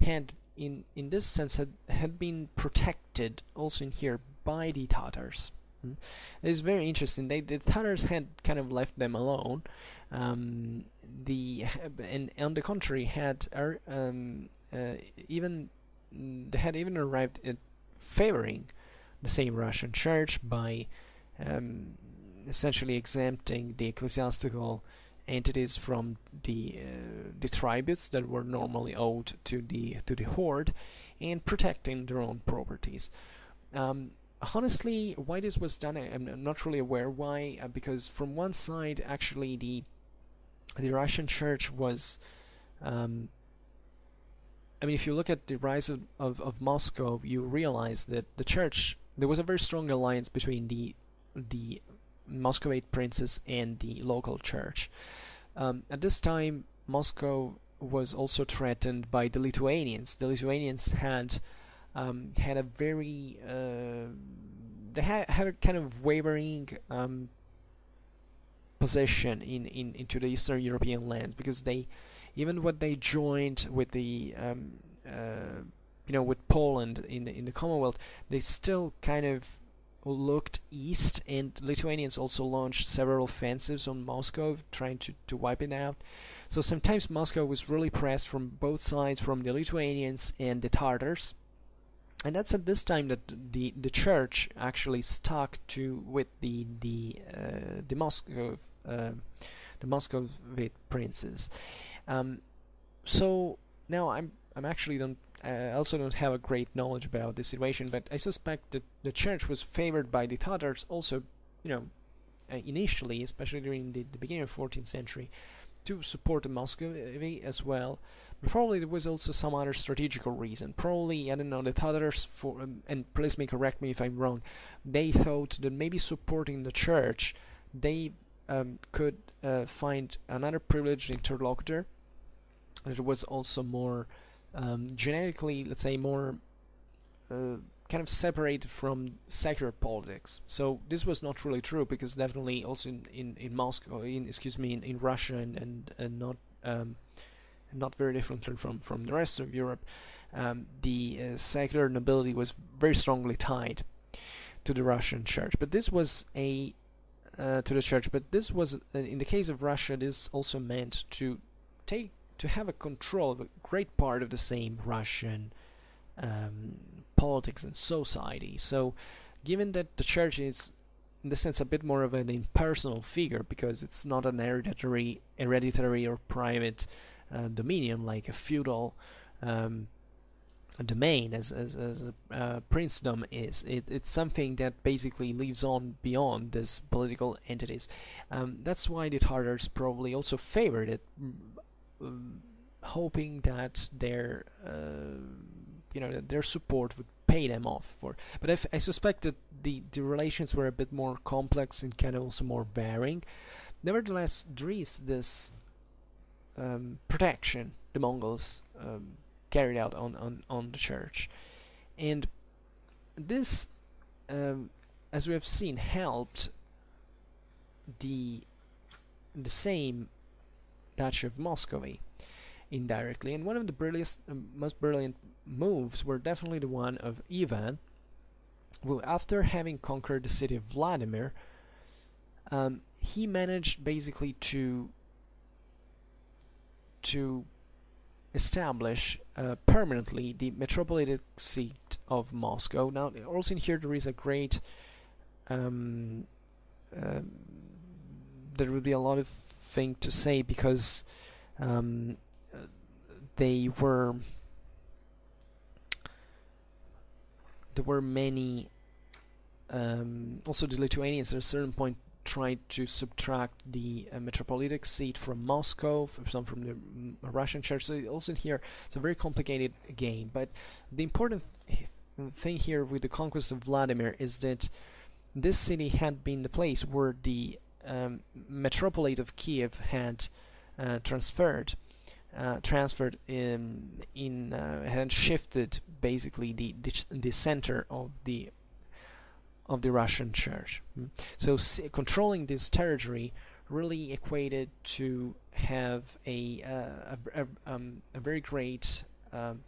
had, in in this sense, had had been protected also in here by the Tatars. Mm. It's very interesting. They, the Tatars had kind of left them alone. Um, the and on the contrary had er, um, uh, even they had even arrived at favoring the same Russian church by um, essentially exempting the ecclesiastical entities from the uh, the tributes that were normally owed to the to the horde and protecting their own properties. Um, honestly, why this was done, I'm not really aware why. Uh, because from one side, actually, the the Russian Church was um, I mean, if you look at the rise of, of, of, Moscow, you realize that the church there was a very strong alliance between the the Muscovite princes and the local church. Um, at this time, Moscow was also threatened by the Lithuanians. The Lithuanians had um, had a very uh, they had, had a kind of wavering um, position in, in into the Eastern European lands because they even when they joined with the um, uh, you know, with Poland in the, in the Commonwealth, they still kind of looked east, and Lithuanians also launched several offensives on Moscow, trying to, to wipe it out. So sometimes Moscow was really pressed from both sides, from the Lithuanians and the Tartars. And that's at this time that the the church actually stuck to with the the uh, the Moscow uh, the Muscovite princes. Um, so now I'm I'm actually don't I also don't have a great knowledge about the situation, but I suspect that the church was favored by the Tatars also, you know, uh, initially, especially during the, the, beginning of 14th century, to support the Muscovy as well. But probably there was also some other strategical reason. Probably, I don't know, the Tatars, for, um, and please may correct me if I'm wrong, they thought that maybe supporting the church, they um, could uh, find another privileged interlocutor that was also more um, genetically, let's say, more uh, kind of separated from secular politics. So this was not really true because definitely also in, in, in Moscow, in excuse me, in, in Russia and and, and not um, not very differently from from the rest of Europe, um, the uh, secular nobility was very strongly tied to the Russian church. But this was a uh, to the church. But this was uh, in the case of Russia. This also meant to take to have a control of a great part of the same Russian um, politics and society. So, given that the church is, in the sense, a bit more of an impersonal figure because it's not an hereditary, hereditary or private uh, dominion like a feudal um, domain as as, as a uh, princedom is. It, it's something that basically lives on beyond these political entities. Um, that's why the Tartars probably also favored it um, hoping that their uh, you know their support would pay them off for. But if, I suspect that the the relations were a bit more complex and kind of also more varying. Nevertheless, there is this um, protection the Mongols um, carried out on, on, on the church, and this, um, as we have seen, helped the the same Duchy of Muscovy indirectly. And one of the brilliant, um, most brilliant moves were definitely the one of Ivan, who, after having conquered the city of Vladimir, um, he managed basically to to establish uh, permanently the metropolitan seat of Moscow. Now, also in here there is a great um, uh, there would be a lot of thing to say because um, they were there were many um, also the Lithuanians at a certain point tried to subtract the uh, metropolitic seat from Moscow, from some from the mm, Russian church. So also here it's a very complicated game. But the important th thing here with the conquest of Vladimir is that this city had been the place where the um, metropolitan of Kiev had uh, transferred, uh, transferred in in uh, had shifted basically the, the, center of the of the Russian Church. Mm. So controlling this territory really equated to have a uh, a, a, um, a, very great um,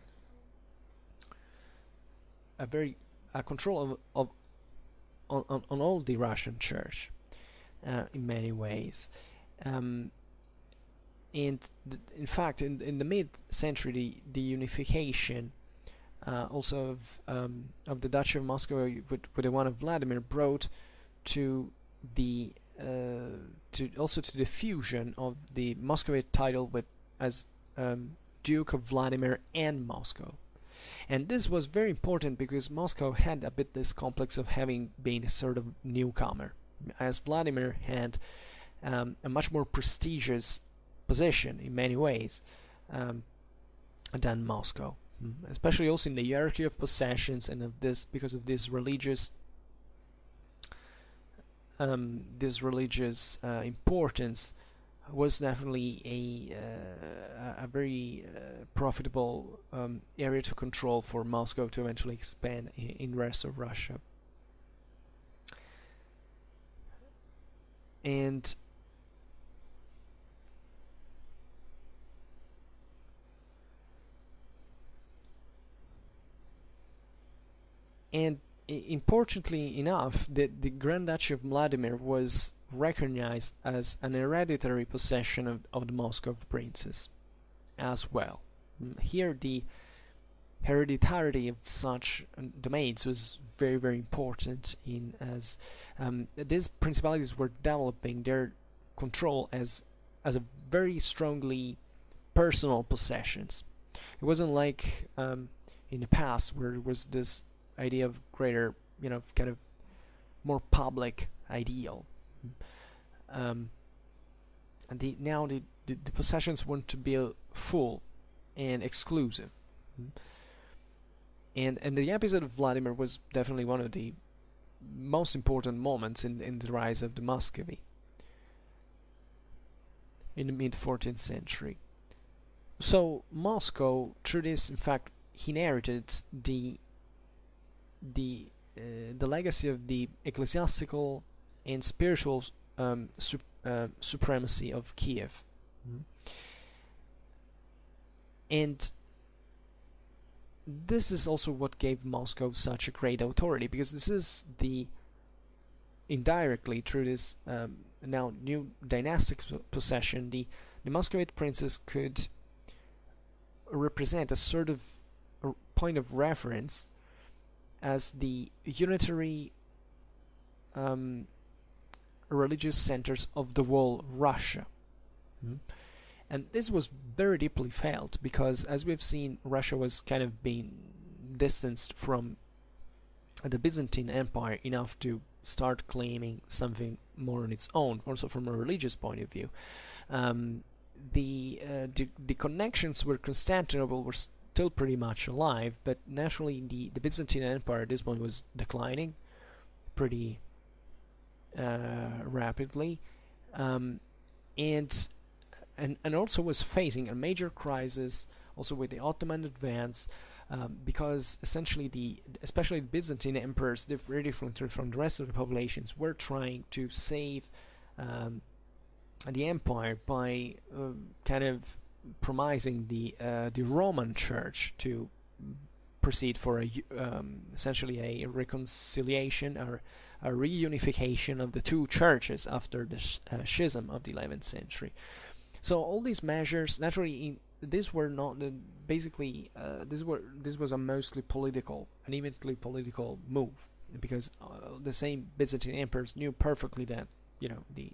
a very a control of, of on, on all the Russian Church uh, in many ways. Um, and in fact, in, in the mid-century, the, the unification uh, also of, um, of the Duchy of Moscow with, with the one of Vladimir brought to the uh, to also to the fusion of the Muscovite title with as um, Duke of Vladimir and Moscow. And this was very important because Moscow had a bit this complex of having been a sort of newcomer as Vladimir had um, a much more prestigious position in many ways um, than Moscow, mm. especially also in the hierarchy of possessions and of this because of this religious um, this religious uh, importance was definitely a uh, a very uh, profitable um, area to control for Moscow to eventually expand in, in the rest of Russia. And and importantly enough, the, the Grand Duchy of Vladimir was recognized as an hereditary possession of, of the Moscow princes as well. Mm, here, the hereditarity of such uh, domains was very, very important in as um, these principalities were developing their control as as a very strongly personal possessions. It wasn't like um, in the past where there was this idea of greater, you know, kind of more public ideal. Um, and the, now the, the, the, possessions want to be full and exclusive. And and the episode of Vladimir was definitely one of the most important moments in, in the rise of the Muscovy in the mid 14th century. So Moscow, through this, in fact, inherited the the uh, the legacy of the ecclesiastical and spiritual um, su uh, supremacy of Kiev, mm -hmm. and this is also what gave Moscow such a great authority because this is the indirectly through this um, now new dynastic possession the the Muscovite princes could represent a sort of point of reference as the unitary um, religious centers of the whole Russia. Mm -hmm. And this was very deeply felt because, as we've seen, Russia was kind of being distanced from the Byzantine Empire enough to start claiming something more on its own, also from a religious point of view. Um, the, uh, the, the connections with Constantinople were still pretty much alive, but naturally the, the Byzantine Empire at this point was declining pretty uh, rapidly, um, and and and also was facing a major crisis also with the Ottoman advance. Um, because essentially the especially the Byzantine emperors very differently from the rest of the populations were trying to save um, the empire by uh, kind of promising the uh, the Roman Church to proceed for a um, essentially a reconciliation or a reunification of the two churches after the sh uh, schism of the 11th century. So all these measures, naturally, in, these were not uh, basically uh, this were this was a mostly political, an immediately political move because uh, the same Byzantine emperors knew perfectly that you know the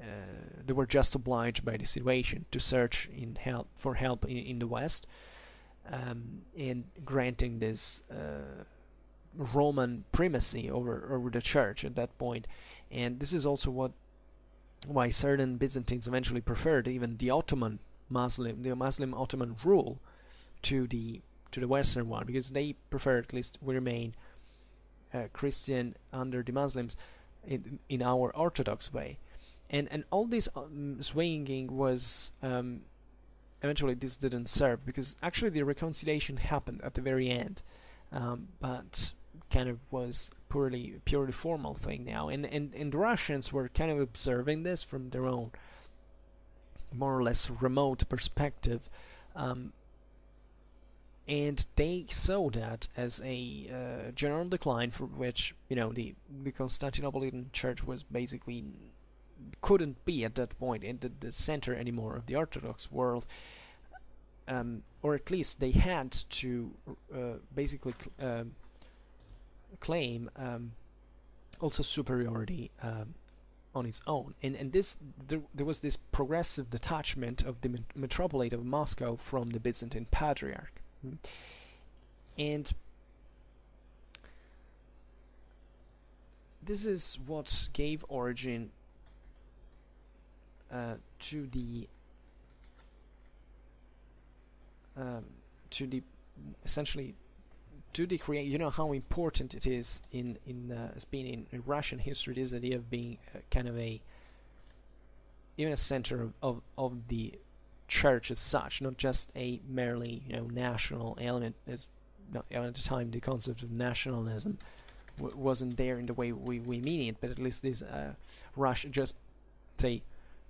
uh, they were just obliged by the situation to search in help for help in, in the West, um, and granting this uh, Roman primacy over over the Church at that point, and this is also what why certain Byzantines eventually preferred even the Ottoman Muslim, the Muslim Ottoman rule, to the to the Western one because they preferred at least we remain uh, Christian under the Muslims in, in our Orthodox way. And and all this um, swinging was um, eventually this didn't serve because actually the reconciliation happened at the very end, um, but kind of was purely purely formal thing now, and and and the Russians were kind of observing this from their own more or less remote perspective. Um, and they saw that as a uh, general decline for which you know the the Constantinopolitan Church was basically couldn't be at that point in the, the center anymore of the Orthodox world, um, or at least they had to uh, basically um, claim um, also superiority um, on its own. And and this there, there was this progressive detachment of the metropolitan of Moscow from the Byzantine Patriarch, mm. and this is what gave origin uh, to the um, to the essentially to the create you know how important it is in in uh, as being in, in, Russian history this idea of being uh, kind of a even a center of, of, of the church as such not just a merely you know national element. As not, at the time the concept of nationalism wasn't there in the way we, we mean it but at least this uh, Russia just say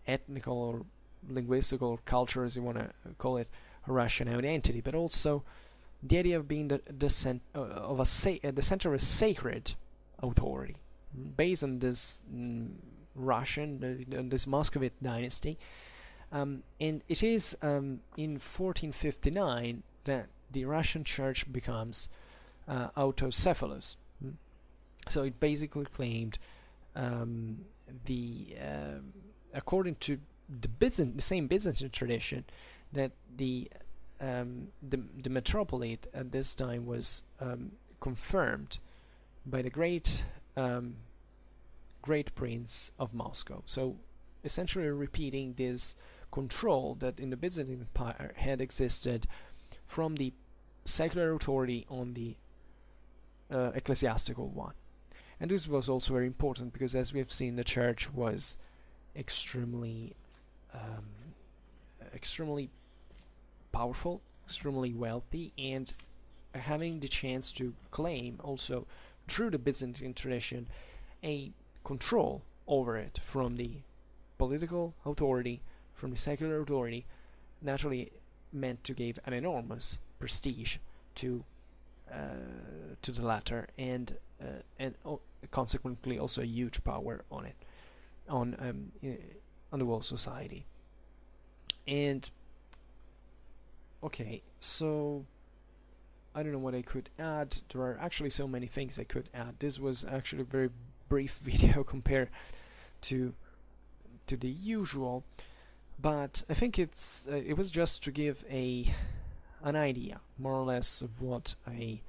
ethnical or linguistic or culture, as you want to call it, a Russian identity, but also the idea of being the the, cent- uh, of a sa- uh, the center of a sacred authority based on this mm, Russian, uh, this Muscovite dynasty. Um, and it is um, in 1459 that the Russian church becomes uh, autocephalous. Mm. So it basically claimed um, the, um, according to the, Byzant- the same Byzantine tradition, that the um, the, the metropolite at this time was um, confirmed by the great um, great prince of Moscow. So essentially repeating this control that in the Byzantine Empire had existed from the secular authority on the uh, ecclesiastical one. And this was also very important because, as we have seen, the church was extremely, um, extremely powerful, extremely wealthy, and having the chance to claim also through the Byzantine tradition a control over it from the political authority, from the secular authority, naturally meant to give an enormous prestige to uh, to the latter, and uh, and consequently also a huge power on it, on um, on the whole society. And okay, so I don't know what I could add. There are actually so many things I could add. This was actually a very brief video compared to to the usual, but I think it's uh, it was just to give a an idea, more or less, of what I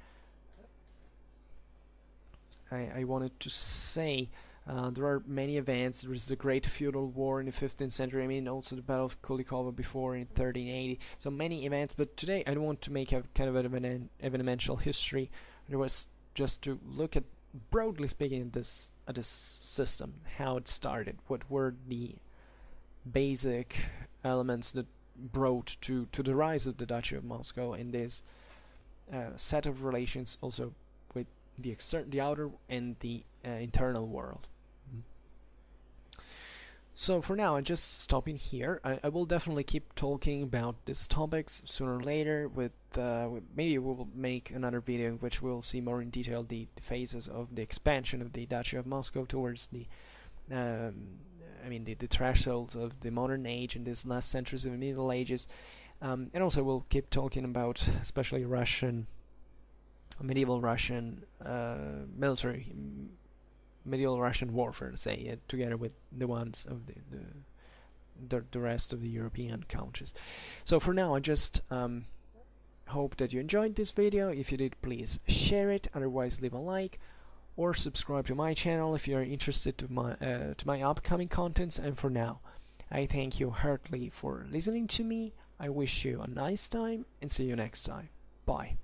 I, I wanted to say. Uh, there are many events. There is the Great Feudal War in the 15th century. I mean, also the Battle of Kulikovo before in 1380. So many events. But today, I don't want to make a kind of an event- evenemential history. It was just to look at, broadly speaking, at this at this system, how it started, what were the basic elements that brought to to the rise of the Duchy of Moscow, and this uh, set of relations also with the external, the outer, and the internal world. So for now, I'm just stopping here. I, I, will definitely keep talking about these topics sooner or later. With, uh, with maybe we will make another video in which we'll see more in detail the, the phases of the expansion of the Duchy of Moscow towards the, um, I mean, the, the thresholds of the modern age in these last centuries of the Middle Ages, um, and also we'll keep talking about especially Russian, medieval Russian uh, military medieval Russian warfare, say, uh, together with the ones of the, the the, the rest of the European countries. So for now, I just um, hope that you enjoyed this video. If you did, please share it. Otherwise, leave a like or subscribe to my channel if you are interested to my uh, to my upcoming contents. And for now, I thank you heartily for listening to me. I wish you a nice time and see you next time. Bye.